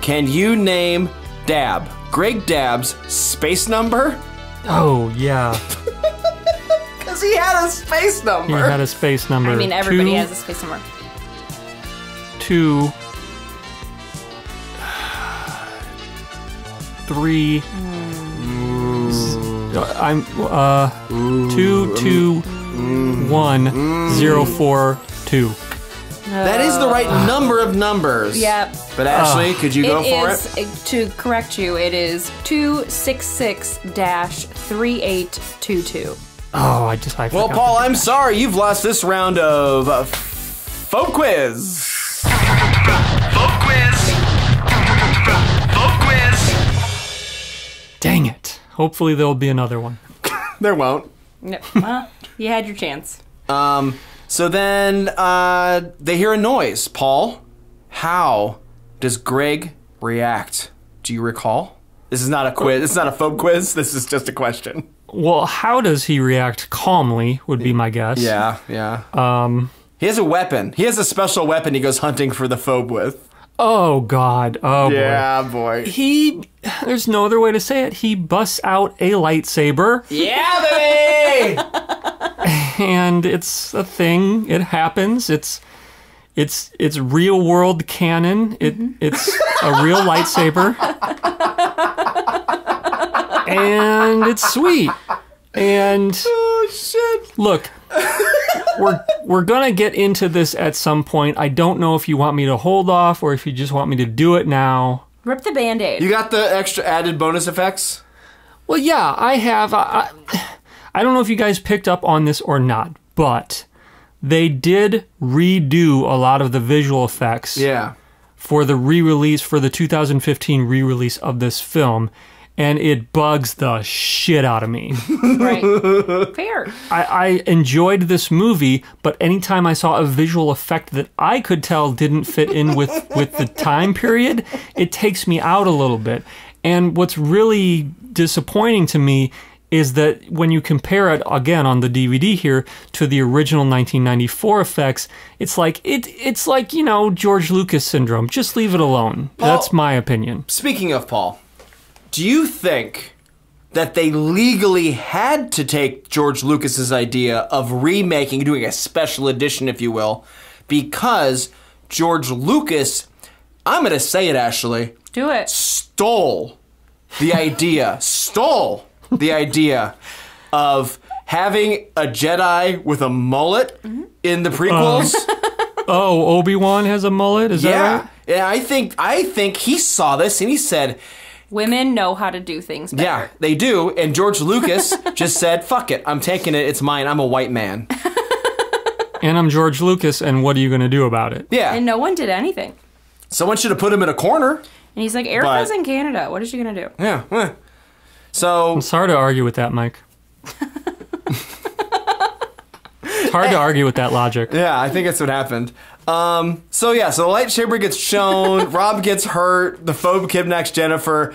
Can you name Dab Greg Dab's space number? Oh yeah. [laughs] Because he had a space number. He had a space number. I mean, everybody Two- has a space number. two, [sighs] three. s- I'm uh two two one zero four two. That is the right number of numbers. Yep. But Ashley, could you go for is, it? uh, To correct you, It is two six six dash three eight two two. Oh, I just I Well, forgot Paul, I'm that. sorry. You've lost this round of uh, phobe quiz. Phobe quiz. Phobe quiz. Dang it! Hopefully there'll be another one. [laughs] There won't. No, well, you had your chance. Um. So then, uh, they hear a noise. Paul, how does Greg react? Do you recall? This is not a quiz. This is not a phobe quiz. This is just a question. Well, how does he react? Calmly would be my guess. Yeah, yeah. Um. He has a weapon. He has a special weapon he goes hunting for the phobe with. Oh God. Oh Yeah, boy. boy. He. There's no other way to say it. He busts out a lightsaber. Yeah, baby! [laughs] and it's a thing. It happens. It's it's it's real world canon. It mm-hmm. it's a real lightsaber, [laughs] and it's sweet. And oh shit! Look, we're we're gonna get into this at some point. I don't know if you want me to hold off or if you just want me to do it now. Rip the band aid. You got the extra added bonus effects? Well, yeah, I have. I, I, I don't know if you guys picked up on this or not, but they did redo a lot of the visual effects. Yeah. For the re-release for the 2015 re-release of this film, and it bugs the shit out of me. [laughs] right. Fair. I, I enjoyed this movie, but anytime I saw a visual effect that I could tell didn't fit in with, [laughs] with the time period, it takes me out a little bit. And what's really disappointing to me is that when you compare it again on the DVD here to the original 1994 effects, it's like it it's like, you know, George Lucas syndrome. Just leave it alone. That's my opinion. Speaking of Paul, do you think that they legally had to take George Lucas's idea of remaking, doing a special edition, if you will, because George Lucas, I'm going to say it, Ashley, Do it. stole the idea, [laughs] stole the idea of having a Jedi with a mullet mm-hmm. in the prequels. Um, [laughs] oh, Obi-Wan has a mullet, is yeah. that right? Yeah, I think I think he saw this and he said, Women know how to do things better. Yeah, they do. And George Lucas [laughs] just said, fuck it. I'm taking it. It's mine. I'm a white man. [laughs] And I'm George Lucas, and what are you going to do about it? Yeah. And no one did anything. Someone should have put him in a corner. And he's like, Erica's But- in Canada. What is she going to do? Yeah. eh. So. It's hard to argue with that, Mike. [laughs] it's hard to [laughs] argue with that logic. Yeah, I think that's what happened. Um, so yeah, so the lightsaber gets shown, [laughs] Rob gets hurt, the phobe kidnaps Jennifer,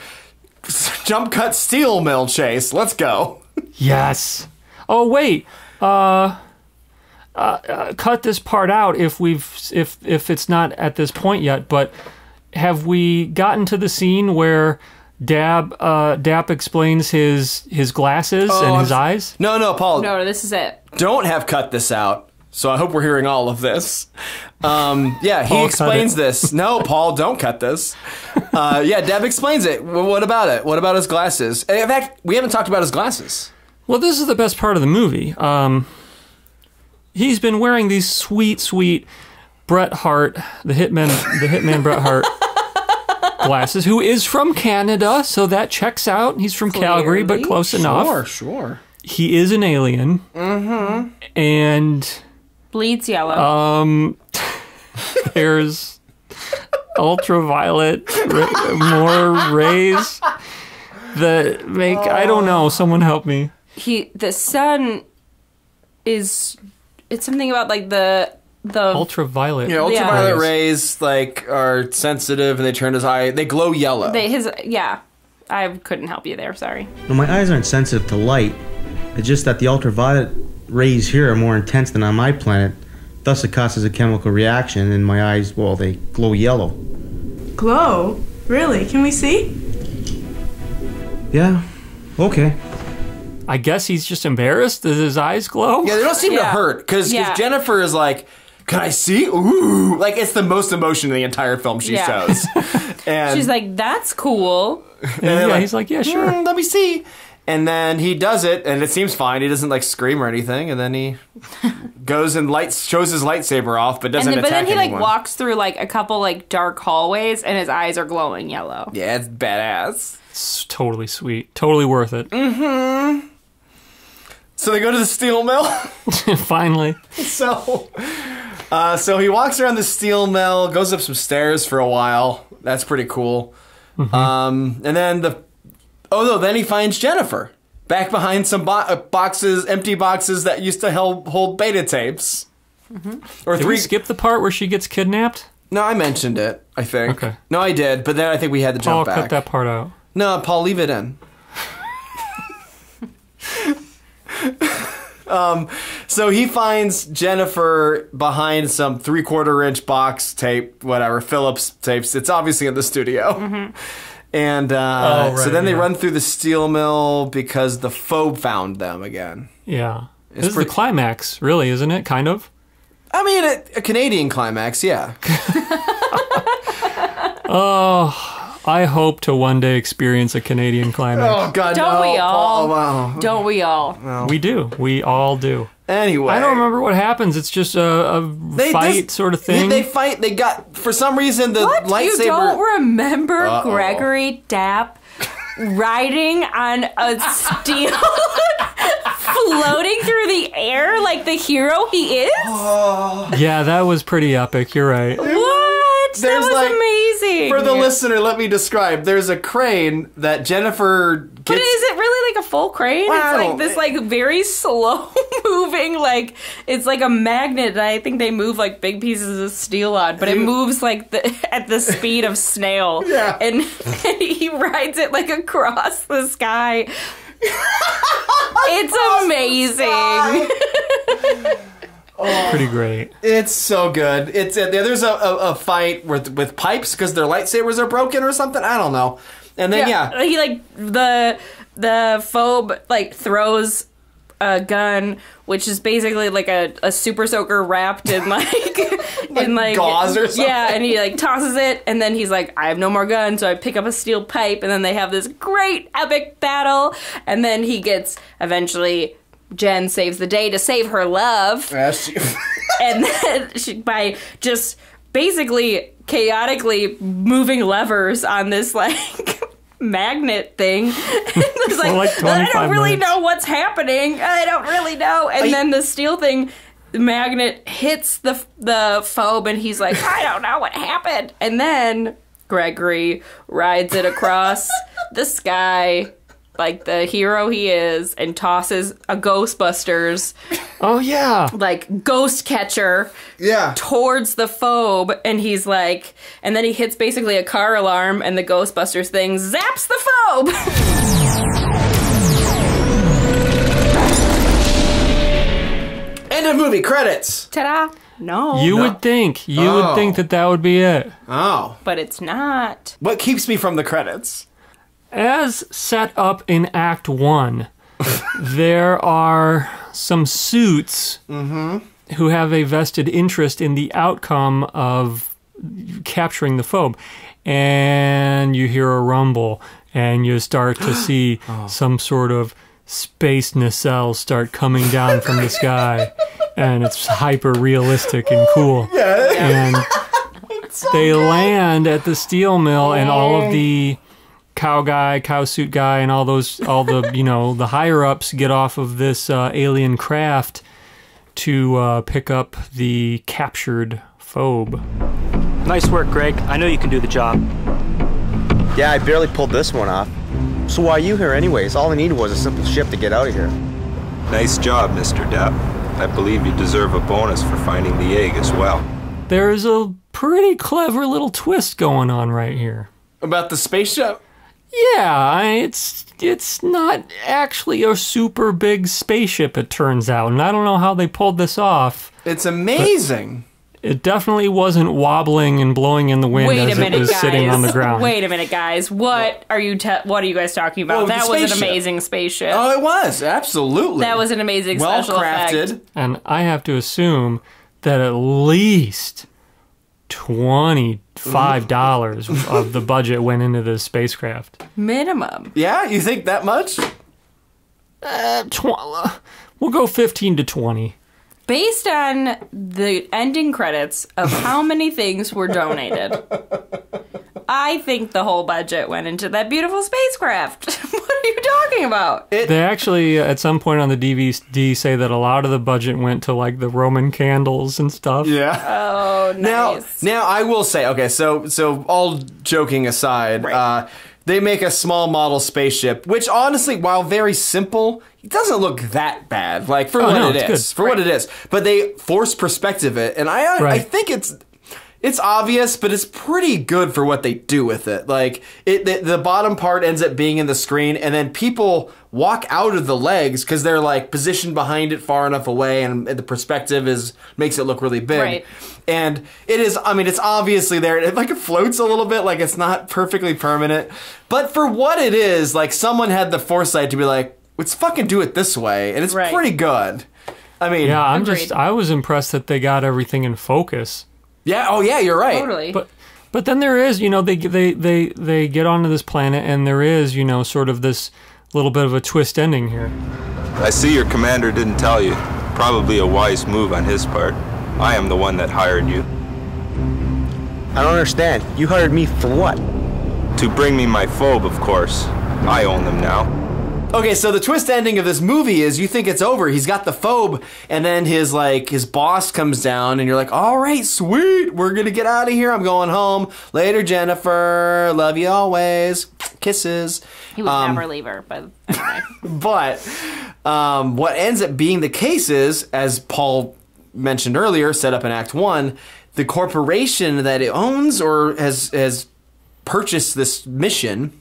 jump cut steel mill chase. Let's go. Yes. Oh wait. Uh, uh, uh, cut this part out if we've if if it's not at this point yet. But have we gotten to the scene where Dab uh, Dap explains his his glasses Oh, and his I'm- eyes? No, no, Paul. No, this is it. Don't have cut this out. So I hope we're hearing all of this. Um, yeah, he Paul, explains this. No, [laughs] Paul, don't cut this. Uh, yeah, Deb explains it. Well, what about it? What about his glasses? In fact, we haven't talked about his glasses. Well, this is the best part of the movie. Um, he's been wearing these sweet, sweet Bret Hart, the hitman, the hitman Bret Hart glasses, who is from Canada, so that checks out. He's from Calgary, but Clearly. close enough. Sure, sure. He is an alien, Mm-hmm. and Bleeds yellow. um, [laughs] there's ultraviolet ra- more rays that make I don't know. Someone help me. he the sun is it's something about like the the Ultraviolet. Yeah, ultraviolet rays. rays like are sensitive and they turn his eye. They glow yellow. they, his yeah. I couldn't help you there. Sorry. No, my eyes aren't sensitive to light. It's just that the ultraviolet rays here are more intense than on my planet. Thus, it causes a chemical reaction, and my eyes, well, they glow yellow. Glow? Really? Can we see? Yeah. Okay. I guess he's just embarrassed. Does his eyes glow? yeah, they don't seem to hurt because Yeah. Jennifer is like, "Can I see?" Ooh, like it's the most emotion in the entire film she Yeah. shows. [laughs] And She's like, that's cool. [laughs] and they're yeah, he's like, yeah, sure. "Hmm, let me see. And then he does it, and it seems fine. He doesn't like scream or anything. And then he [laughs] goes and lights shows his lightsaber off, but doesn't then, but attack then he like walks through like a couple like dark hallways and his eyes are glowing yellow. yeah, it's badass. It's totally sweet. Totally worth it. Mm-hmm. so they go to the steel mill. Finally. so, uh, so he walks around the steel mill, goes up some stairs for a while. That's pretty cool. Um, and then the oh no, then he finds Jennifer back behind some bo- uh, boxes, empty boxes that used to held, hold beta tapes. Or Did three. we skip the part where she gets kidnapped? no, I mentioned it. I think. Okay. No, I did, but then I think we had to Paul, jump back. cut that part out. No, Paul, leave it in. [laughs] um, so he finds Jennifer behind some three quarter inch box tape, whatever, Phillips tapes. It's obviously in the studio. And uh, Oh, so right, then they run through the steel mill because the phobe found them again. Yeah. This is the climax, really, isn't it? Kind of. I mean, a, a Canadian climax, yeah. [laughs] Oh, I hope to one day experience a Canadian climax. Oh God, Don't no, we all? Paul, wow. Don't we all? We do. We all do. Anyway, I don't remember what happens. It's just a, a They- fight this- sort of thing. They fight. They got for some reason the What? lightsaber. You don't remember Uh-oh. Gregory Dapp riding on a [laughs] steel [laughs] floating through the air like the hero he is? Oh. yeah, that was pretty epic. You're right. What? There's that was like- amazing. For the listener, let me describe. There's a crane that Jennifer gets. But is it really like a full crane? Well, it's like this like very [laughs] slow [laughs] moving like it's like a magnet that I think they move like big pieces of steel on, but it moves like the, [laughs] at the speed of snail. Yeah. And, and he rides it like across the sky. it's amazing. Pretty great. It's so good. It's uh, there's a, a, a fight with with pipes because their lightsabers are broken or something. I don't know. And then yeah, He like the the phobe like throws a gun, which is basically like a, a super soaker wrapped in like [laughs] in like gauze or something. Yeah, and he like tosses it, and then he's like, I have no more guns, so I pick up a steel pipe, and then they have this great epic battle, and then he gets eventually. Jen saves the day to save her love [laughs] Yeah, and then she, by just basically chaotically moving levers on this like [laughs] magnet thing. [laughs] it's like, like I don't really minutes. know what's happening. I don't really know. And then the steel thing. The magnet hits the the phobe, and he's like, "I don't know what happened." And then Gregory rides it across the sky, like the hero he is, and tosses a Ghostbusters Oh yeah. like ghost catcher yeah. towards the phobe and he's like and then he hits basically a car alarm and the ghostbusters thing zaps the phobe [laughs] End of movie credits. ta-da no You would think. You Oh. would think that that would be it. Oh, but it's not what keeps me from the credits? As set up in Act One, there are some suits who have a vested interest in the outcome of capturing the phobe. And you hear a rumble, and you start to [gasps] see some sort of space nacelle start coming down from the sky. And it's hyper realistic and cool. And [laughs] they land at the steel mill, and all of the cow guy, cow suit guy, and all those, all the you know, [laughs] the higher ups get off of this uh, alien craft to uh, pick up the captured phobe. Nice work, Greg. I know you can do the job. Yeah, I barely pulled this one off. So why are you here anyways? All I needed was a simple ship to get out of here. Nice job, Mr. Depp. I believe you deserve a bonus for finding the egg as well. There's a pretty clever little twist going on right here. About the spaceship? Yeah, it's it's not actually a super big spaceship. It turns out, and I don't know how they pulled this off. It's amazing. It definitely wasn't wobbling and blowing in the wind wait a as minute it was guys sitting on the ground. wait a minute guys what are you te- what are you guys talking about Oh, that was an amazing spaceship Oh, it was absolutely. that was an amazing well special effect. crafted. And I have to assume that at least twenty-five dollars of the budget went into this spacecraft. minimum Yeah, you think that much? Uh, tw- we'll go fifteen to twenty. based on the ending credits of how many things were donated, [laughs] I think the whole budget went into that beautiful spacecraft. [laughs] what are you talking about? They actually, uh, at some point on the DVD, say that a lot of the budget went to like the Roman candles and stuff. Yeah. Oh, [laughs] nice. Now, now I will say, okay, so so all joking aside, uh, they make a small model spaceship, which honestly, while very simple, it doesn't look that bad. Like for Oh, what no, it's good. for what it is. But they force perspective it, and I I, I think it's. It's obvious, but it's pretty good for what they do with it. Like it, the, the bottom part ends up being in the screen, and then people walk out of the legs because they're like positioned behind it far enough away, and the perspective is makes it look really big Right. and it is i mean it's obviously there it like it floats a little bit like it's not perfectly permanent but for what it is like someone had the foresight to be like let's fucking do it this way, and it's Right. pretty good. I mean, Yeah, I'm just I was impressed that they got everything in focus. Yeah, oh yeah, you're right. Totally. But but then there is, you know, they they they they get onto this planet and there is, you know, sort of this little bit of a twist ending here. I see your commander didn't tell you. Probably a wise move on his part. I am the one that hired you. I don't understand. You hired me for what? To bring me my phobe, of course. I own them now. Okay, so the twist ending of this movie is you think it's over. He's got the phobe, and then his like his boss comes down, and you're like, "All right, sweet, we're gonna get out of here. I'm going home. Later, Jennifer. Love you always. Kisses." He would Um, never leave her, but anyway. [laughs] But um, what ends up being the case is, as Paul mentioned earlier, set up in Act One, the corporation that it owns or has has purchased this mission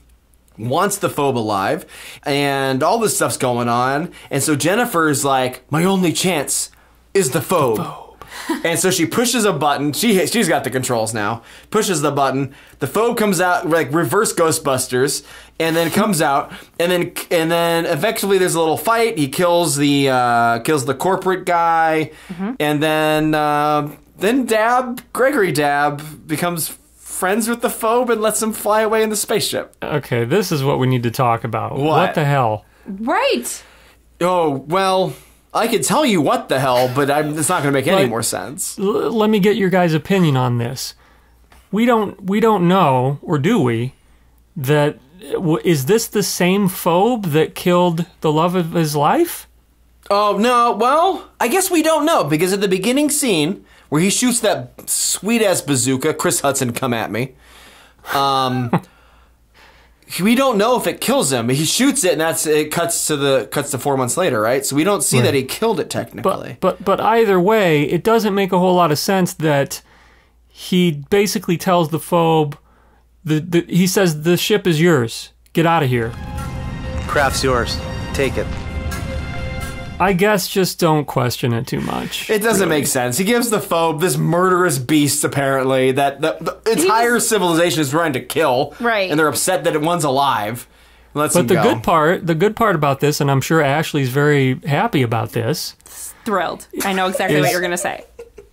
wants the phobe alive, and all this stuff's going on. And so Jennifer's like, my only chance is the phobe. [laughs] and so she pushes a button. She she's got the controls now. Pushes the button. The phobe comes out like reverse Ghostbusters, and then comes out, and then and then eventually there's a little fight. He kills the uh, kills the corporate guy, and then uh, then Dab Gregory Dab becomes friends with the phobe and lets him fly away in the spaceship. Okay, this is what we need to talk about. What? the hell? right. Oh, well, I could tell you what the hell, but I'm, it's not going to make any Like- more sense. L- let me get your guys' opinion on this. We don't we don't know, or do we? That w- is this the same phobe that killed the love of his life? Oh, no, well, I guess we don't know because at the beginning scene where he shoots that sweet ass bazooka, Chris Hutson, come at me. Um, [laughs] we don't know if it kills him. He shoots it, and that's it. Cuts to the cuts to four months later, right? So we don't see Right. that he killed it technically. But but either way, it doesn't make a whole lot of sense that he basically tells the phobe the, the he says the ship is yours. Get out of here. Craft's yours. Take it. I guess just don't question it too much. It doesn't make sense. He gives the phobe this murderous beast, apparently, that the, the entire civilization is trying to kill. Right. And they're upset that it one's alive. Lets him But the go. good part, the good part about this, and I'm sure Ashley's very happy about this. Thrilled. I know exactly Is- what you're going to say.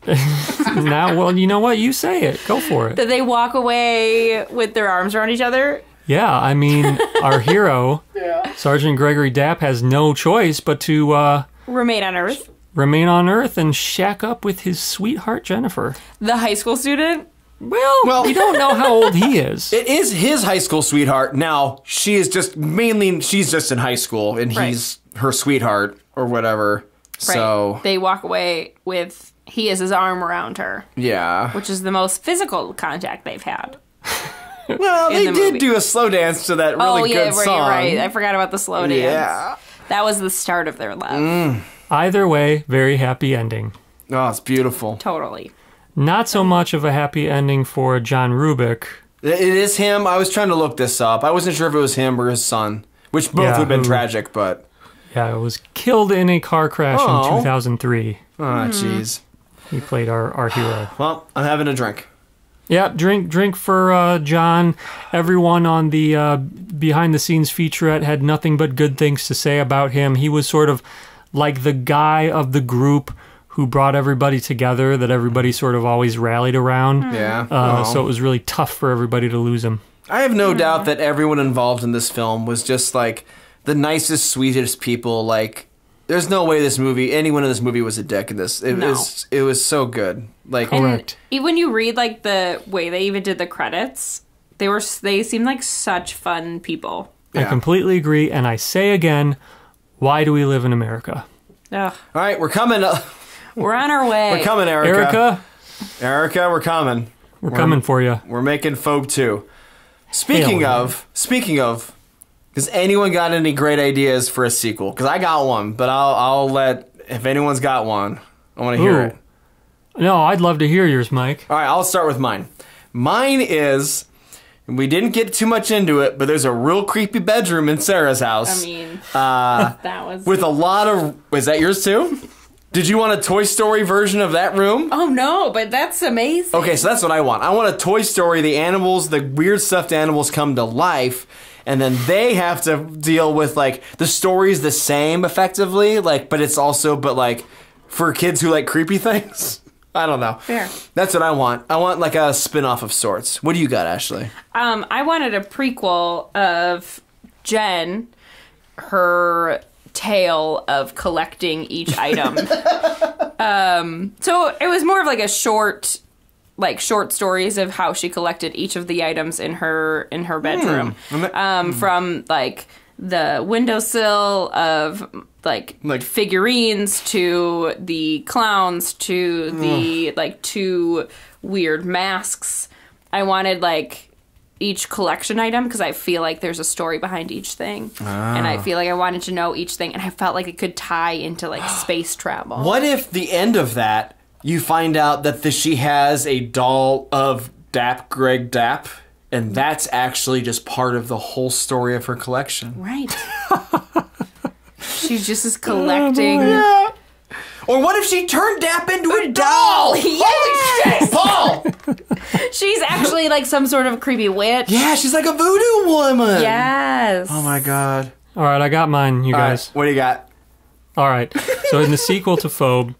[laughs] now, well, you know what? You say it. Go for it. That they walk away with their arms around each other. Yeah, I mean, [laughs] our hero, Sergeant Gregory Dapp, has no choice but to uh, Remain on Earth. remain on Earth and shack up with his sweetheart Jennifer. The high school student. Well, Well, we don't know how old he is. [laughs] It is his high school sweetheart. Now, she is just mainly, she's just in high school and Right. he's her sweetheart or whatever. So, They walk away with he has his arm around her, yeah. which is the most physical contact they've had. [laughs] Well, they the did movie. do a slow dance to that really oh yeah, good right, song. right. I forgot about the slow dance. Yeah. That was the start of their love. Mm. Either way, very happy ending. Oh, it's beautiful. Totally. Not so much of a happy ending for John Rubik. It it is him. I was trying to look this up. I wasn't sure if it was him or his son, which both Yeah, would have been who- tragic, but. Yeah, it was killed in a car crash Oh. in 2003. Oh, jeez. He played our, our hero. Well, I'm having a drink. Yeah, drink drink for uh, John. Everyone on the uh, behind the scenes featurette had nothing but good things to say about him. He was sort of like the guy of the group who brought everybody together that everybody sort of always rallied around. Yeah. Uh. So it was really tough for everybody to lose him. I have no doubt that everyone involved in this film was just like the nicest, sweetest people. Like, there's no way this movie, anyone in this movie was a dick in this. It No. was, it was so good. Like, And even when you read like the way they even did the credits, they were they seemed like such fun people. I completely agree. And I say again, why do we live in America? Ugh. All right, we're coming. We're on our way. [laughs] we're coming, Erica. Erica, Erica, we're coming. we're coming for you. We're making Phobe 2. Speaking Hell of, speaking of, has anyone got any great ideas for a sequel? Because I got one, but I'll I'll let if anyone's got one, I want to hear Ooh. it. No, I'd love to hear yours, Mike. All right, I'll start with mine. Mine is we didn't get too much into it, but there's a real creepy bedroom in Sarah's house. I mean, uh, [laughs] that was with a lot of. Is that yours too? Did you want a Toy Story version of that room? Oh no, but that's amazing. Okay, so that's what I want. I want a Toy Story. The animals, the weird stuffed animals come to life, and then they have to deal with like the story's the same effectively, like, but it's also but like for kids who like creepy [laughs] things. I don't know. Fair. That's what I want. I want like a spin-off of sorts. What do you got, Ashley? Um, I wanted a prequel of Jen, her tale of collecting each item. [laughs] um, so it was more of like a short, like short stories of how she collected each of the items in her in her bedroom. Um, from like the windowsill of like, figurines to the clowns to the like two weird masks. I wanted like each collection item because I feel like there's a story behind each thing, and I Ah. feel like I wanted to know each thing, and I felt like it could tie into like [gasps] space travel. What if the end of that you find out that the, she has a doll of Dap Greg Dap, and that's actually just part of the whole story of her collection? Right. [laughs] She's just is collecting. Oh, yeah. Or what if she turned Dap into a doll? [laughs] Holy shit, Paul! [laughs] She's actually like some sort of creepy witch. Yeah, she's like a voodoo woman. Yes. Oh my god. All right, I got mine, you All right, guys. what do you got? All right. So in the sequel to Phobe,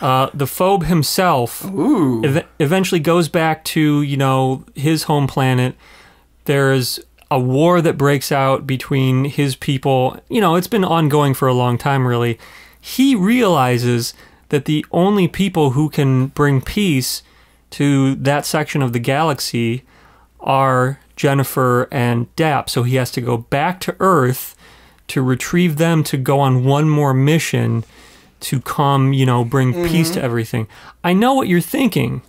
uh, the Phobe himself ev- eventually goes back to you know his home planet. There's a war that breaks out between his people. You know, it's been ongoing for a long time, really. He realizes that the only people who can bring peace to that section of the galaxy are Jennifer and Dap. So he has to go back to Earth to retrieve them to go on one more mission to come, you know, bring peace to everything. I know what you're thinking.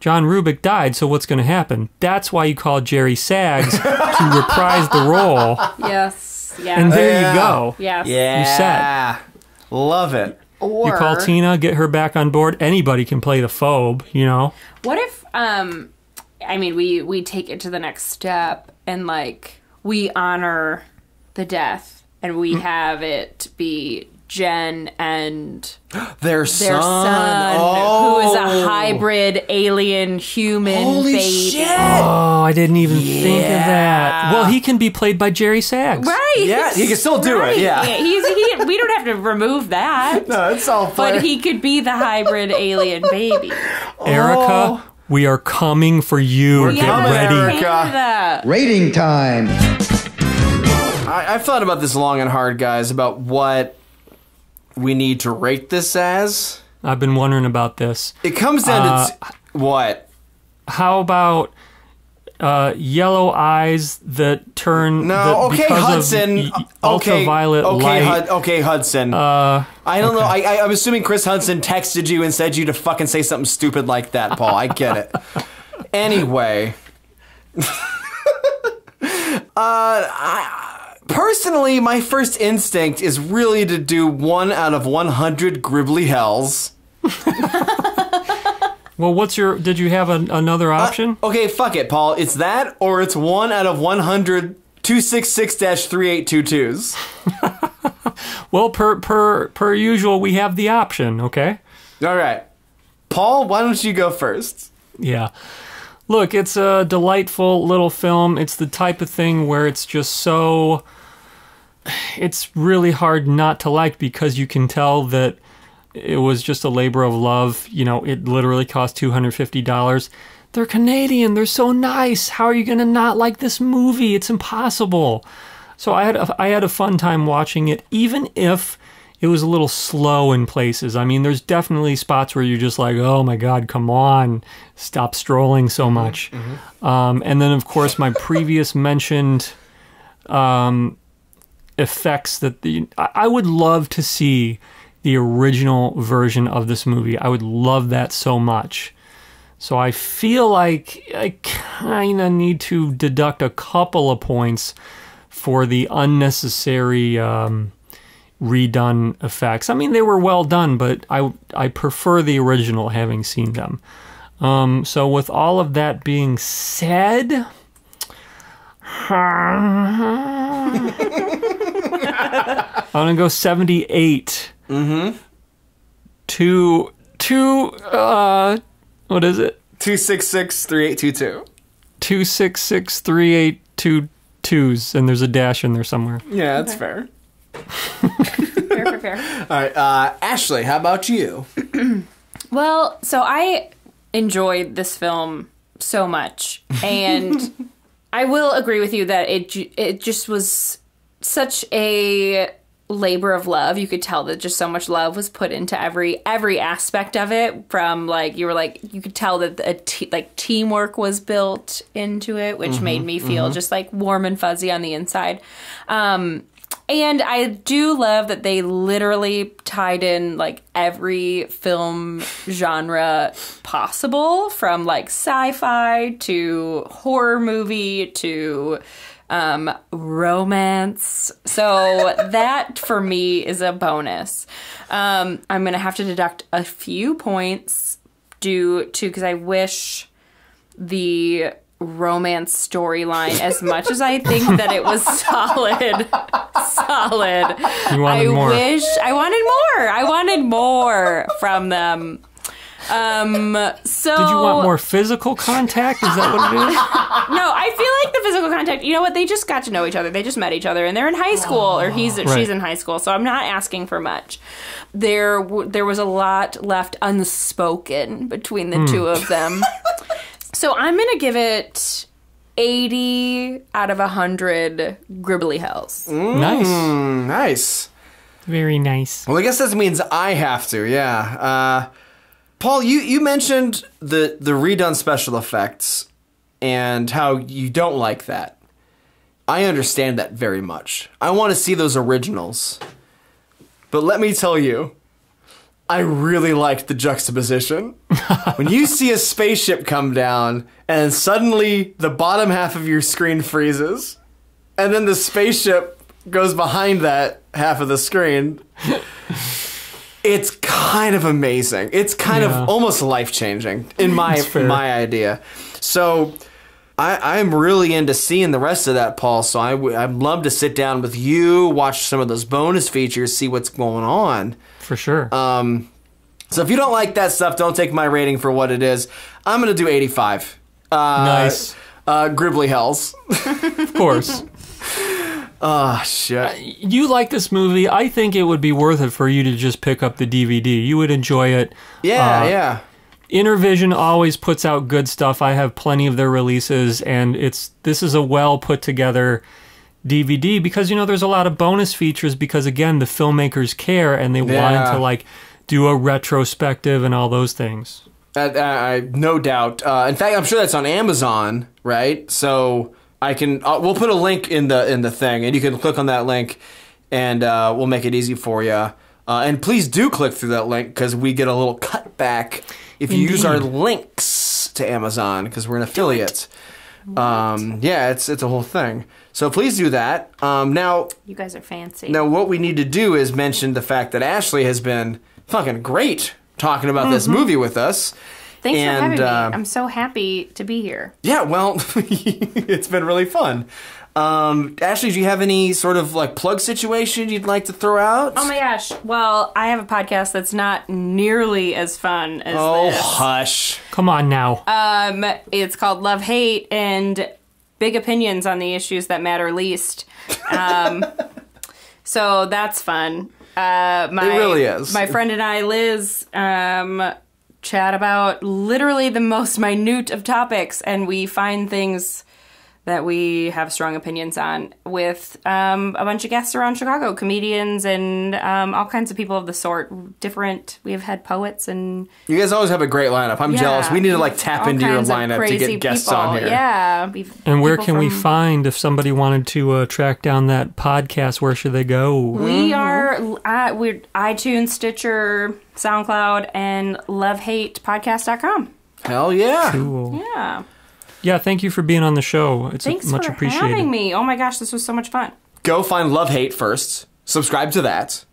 John Rubik died, so what's going to happen? That's why you call Jerry Sags [laughs] to reprise the role. Yes. Yeah. And there you go. Yes. Yeah. You said. Love it. Or You call Tina, get her back on board. Anybody can play the phobe, you know? What if um I mean we we take it to the next step and like we honor the death and we Mm. have it be Jen and [gasps] Their their son. son, Oh. who is a oh. hybrid alien human Holy baby. shit. Oh, I didn't even think of that. Well, he can be played by Jerry Sags. Right. Yeah, he can still do it, yeah. He's he we don't have to remove that. [laughs] No, it's all fun. But he could be the hybrid alien baby. [laughs] Erica, oh. we are coming for you. Get coming, ready. Erica. Rating time. I, I've thought about this long and hard, guys, about what we need to rate this as. I've been wondering about this. It comes down Uh, to what? How about uh, yellow eyes that turn No, that okay, Hutson. of y- y- okay, ultraviolet okay, light? Hud- okay, Hutson. uh, I don't know. I, I, I'm assuming Chris Hutson texted you and said you to fucking say something stupid like that, Paul. I get it. [laughs] anyway, [laughs] uh, I, personally, my first instinct is really to do one out of 100 Gribbly Hells. [laughs] well, what's your? Did you have an, another uh, option? Okay, fuck it, Paul. It's that, or it's one out of 100 266-3822s. [laughs] well, per per per usual, we have the option. Okay. All right, Paul. Why don't you go first? Yeah. Look, it's a delightful little film. It's the type of thing where it's just so. It's really hard not to like because you can tell that it was just a labor of love. You know, it literally cost $250. They're Canadian. They're so nice. How are you going to not like this movie? It's impossible. So I had a, I had a fun time watching it, even if it was a little slow in places. I mean, there's definitely spots where you're just like, oh my god, come on, stop strolling so much. Um, and then, of course, my previous mentioned um, effects that the I, would love to see the original version of this movie. I would love that so much. So I feel like I kind of need to deduct a couple of points for the unnecessary um, redone effects. I mean, they were well done, but I I prefer the original, having seen them. Um, so with all of that being said. [laughs] [laughs] I'm gonna go 78. Mm-hmm. To to uh what is it? 266-3822. Two six six three eight two twos, and there's a dash in there somewhere. Yeah, that's fair. [laughs] fair, fair, fair. All right, uh, Ashley, how about you? [clears throat] Well, so I enjoyed this film so much, and [laughs] I will agree with you that it it just was such a labor of love. You could tell that just so much love was put into every every aspect of it. From like you were like you could tell that a te- like teamwork was built into it, which Mhm, made me feel mhm. just like warm and fuzzy on the inside. Um, and I do love that they literally tied in like every film genre possible from like sci fi to horror movie to um, romance. So [laughs] that for me is a bonus. Um, I'm going to have to deduct a few points due to because I wish the romance storyline as much as I think that it was [laughs] solid solid You wanted I more. wish I wanted more I wanted more from them um so Did you want more physical contact? Is that what it is? [laughs] no, I feel like the physical contact. You know what? They just got to know each other. They just met each other, and they're in high school, or he's Right. she's in high school. So I'm not asking for much. There, w- there was a lot left unspoken between the Hmm. two of them. [laughs] so I'm gonna give it 80 out of 100 gribbly hells. Nice. Mm, nice. Very nice. Well, I guess that means I have to. Yeah. Uh, Paul, you you mentioned the the redone special effects and how you don't like that. I understand that very much. I want to see those originals. But let me tell you, I really liked the juxtaposition. [laughs] when you see a spaceship come down and suddenly the bottom half of your screen freezes and then the spaceship goes behind that half of the screen. It's kind of amazing. It's kind Yeah. of almost life changing in my my idea. So I, I'm really into seeing the rest of that, Paul. So I w- I'd love to sit down with you, watch some of those bonus features, see what's going on. For sure. Um, so if you don't like that stuff, don't take my rating for what it is. I'm gonna do 85. Uh, Nice. Uh, Gribbly Hells. Of course. [laughs] Ah, shit. You like this movie. I think it would be worth it for you to just pick up the DVD. You would enjoy it. Yeah, Uh, yeah. Intervision always puts out good stuff. I have plenty of their releases, and it's this is a well put together DVD because you know there's a lot of bonus features because again the filmmakers care and they wanted to like do a retrospective and all those things. Uh, uh, I no doubt. Uh, in fact, I'm sure that's on Amazon, right? So I can. Uh, we'll put a link in the in the thing, and you can click on that link, and uh, we'll make it easy for you. Uh, and please do click through that link because we get a little cutback if you use our links to Amazon because we're an affiliate. Um, yeah, it's it's a whole thing. So please do that. Um, now, You guys are fancy. now what we need to do is mention the fact that Ashley has been fucking great talking about this Mhm. movie with us. Thanks and, for having me. uh, I'm so happy to be here. yeah, well, [laughs] it's been really fun. Um, Ashley, do you have any sort of like plug situation you'd like to throw out? Oh my gosh. Well, I have a podcast that's not nearly as fun as Oh, this. hush. Come on now. Um, it's called Love Hate and big opinions on the issues that matter least. Um, [laughs] so that's fun. Uh, my, It really is. My friend and I, Liz, um, chat about literally the most minute of topics, and we find things that we have strong opinions on with um, a bunch of guests around Chicago, comedians and um, all kinds of people of the sort. Different. We have had poets and You guys always have a great lineup. I'm Yeah. jealous. We need to like tap into your lineup to get guests people. on here. Yeah. we've- And where people can we find if somebody wanted to uh, track down that podcast? Where should they go? We are uh, we're iTunes, Stitcher, SoundCloud, and lovehatepodcast.com. Hell yeah. Cool. Yeah. Yeah, thank you for being on the show. It's Thanks much for appreciated. having me. Oh my gosh, this was so much fun. Go find Love Hate first. Subscribe to that.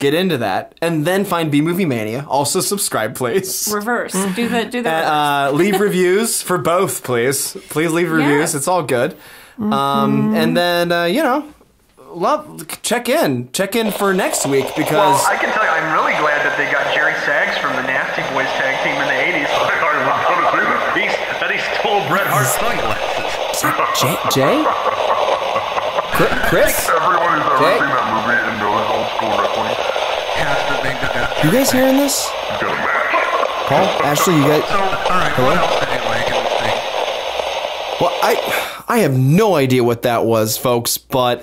Get into that, and then find B Movie Mania. Also subscribe, please. Reverse. Do the do the [laughs] And, uh, leave reviews for both, please. Please leave reviews. Yes. It's all good. Um, and then uh, you know, love check in, check in for next week because Well, I can tell you, I'm really glad that they got Jerry Sags from the Nasty Boys tag team in the 80s. he's, that he stole Bret Hart's sunglasses. Jay. Jay? Chris? Everyone who's ever Jay? seen that movie and knows old school wrestling has to think that that's You guys hearing this? gonna match. Paul, [laughs] Ashley, you guys. Hello? Well, I I have no idea what that was, folks, but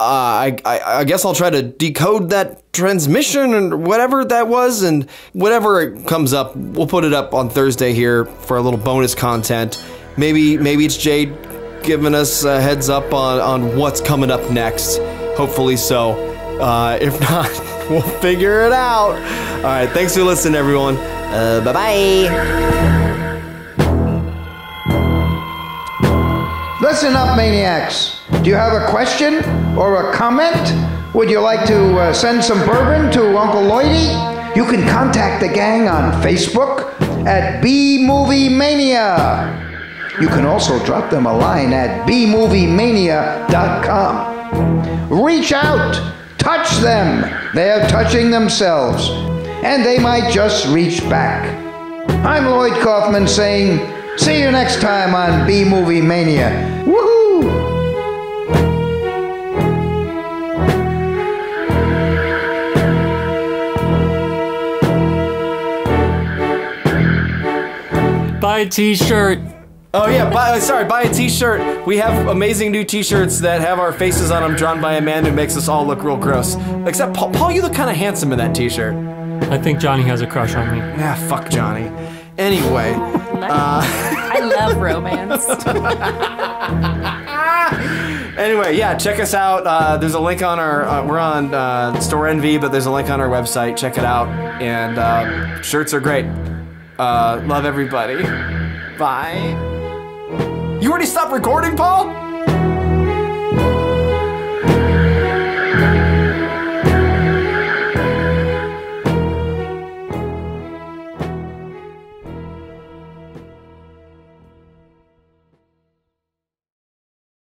uh, I, I I guess I'll try to decode that transmission and whatever that was, and whatever it comes up, we'll put it up on Thursday here for a little bonus content. Maybe maybe it's Jade giving us a heads up on on what's coming up next. Hopefully so. Uh, if [laughs] not, we'll figure it out. All right, thanks for listening, everyone. Uh, bye bye. Listen up, maniacs. Do you have a question or a comment? Would you like to uh, send some bourbon to Uncle Lloydie? You can contact the gang on Facebook at B Movie Mania. You can also drop them a line at bmoviemania.com. Reach out, touch them. They're touching themselves, and they might just reach back. I'm Lloyd Kaufman saying, see you next time on B Movie Mania. Woohoo! Buy a t-shirt. Oh yeah, buy, uh, sorry, buy a t-shirt. We have amazing new t-shirts that have our faces on them drawn by a man who makes us all look real gross. Except Paul, Paul you look kind of handsome in that t-shirt. I think Johnny has a crush on me. Yeah, fuck Johnny. Anyway, uh, [laughs] I love romance. [laughs] anyway, yeah, check us out. Uh, there's a link on our. Uh, we're on uh, Storenvy, but there's a link on our website. Check it out, and uh, shirts are great. Uh, love everybody. Bye. You already stopped recording, Paul?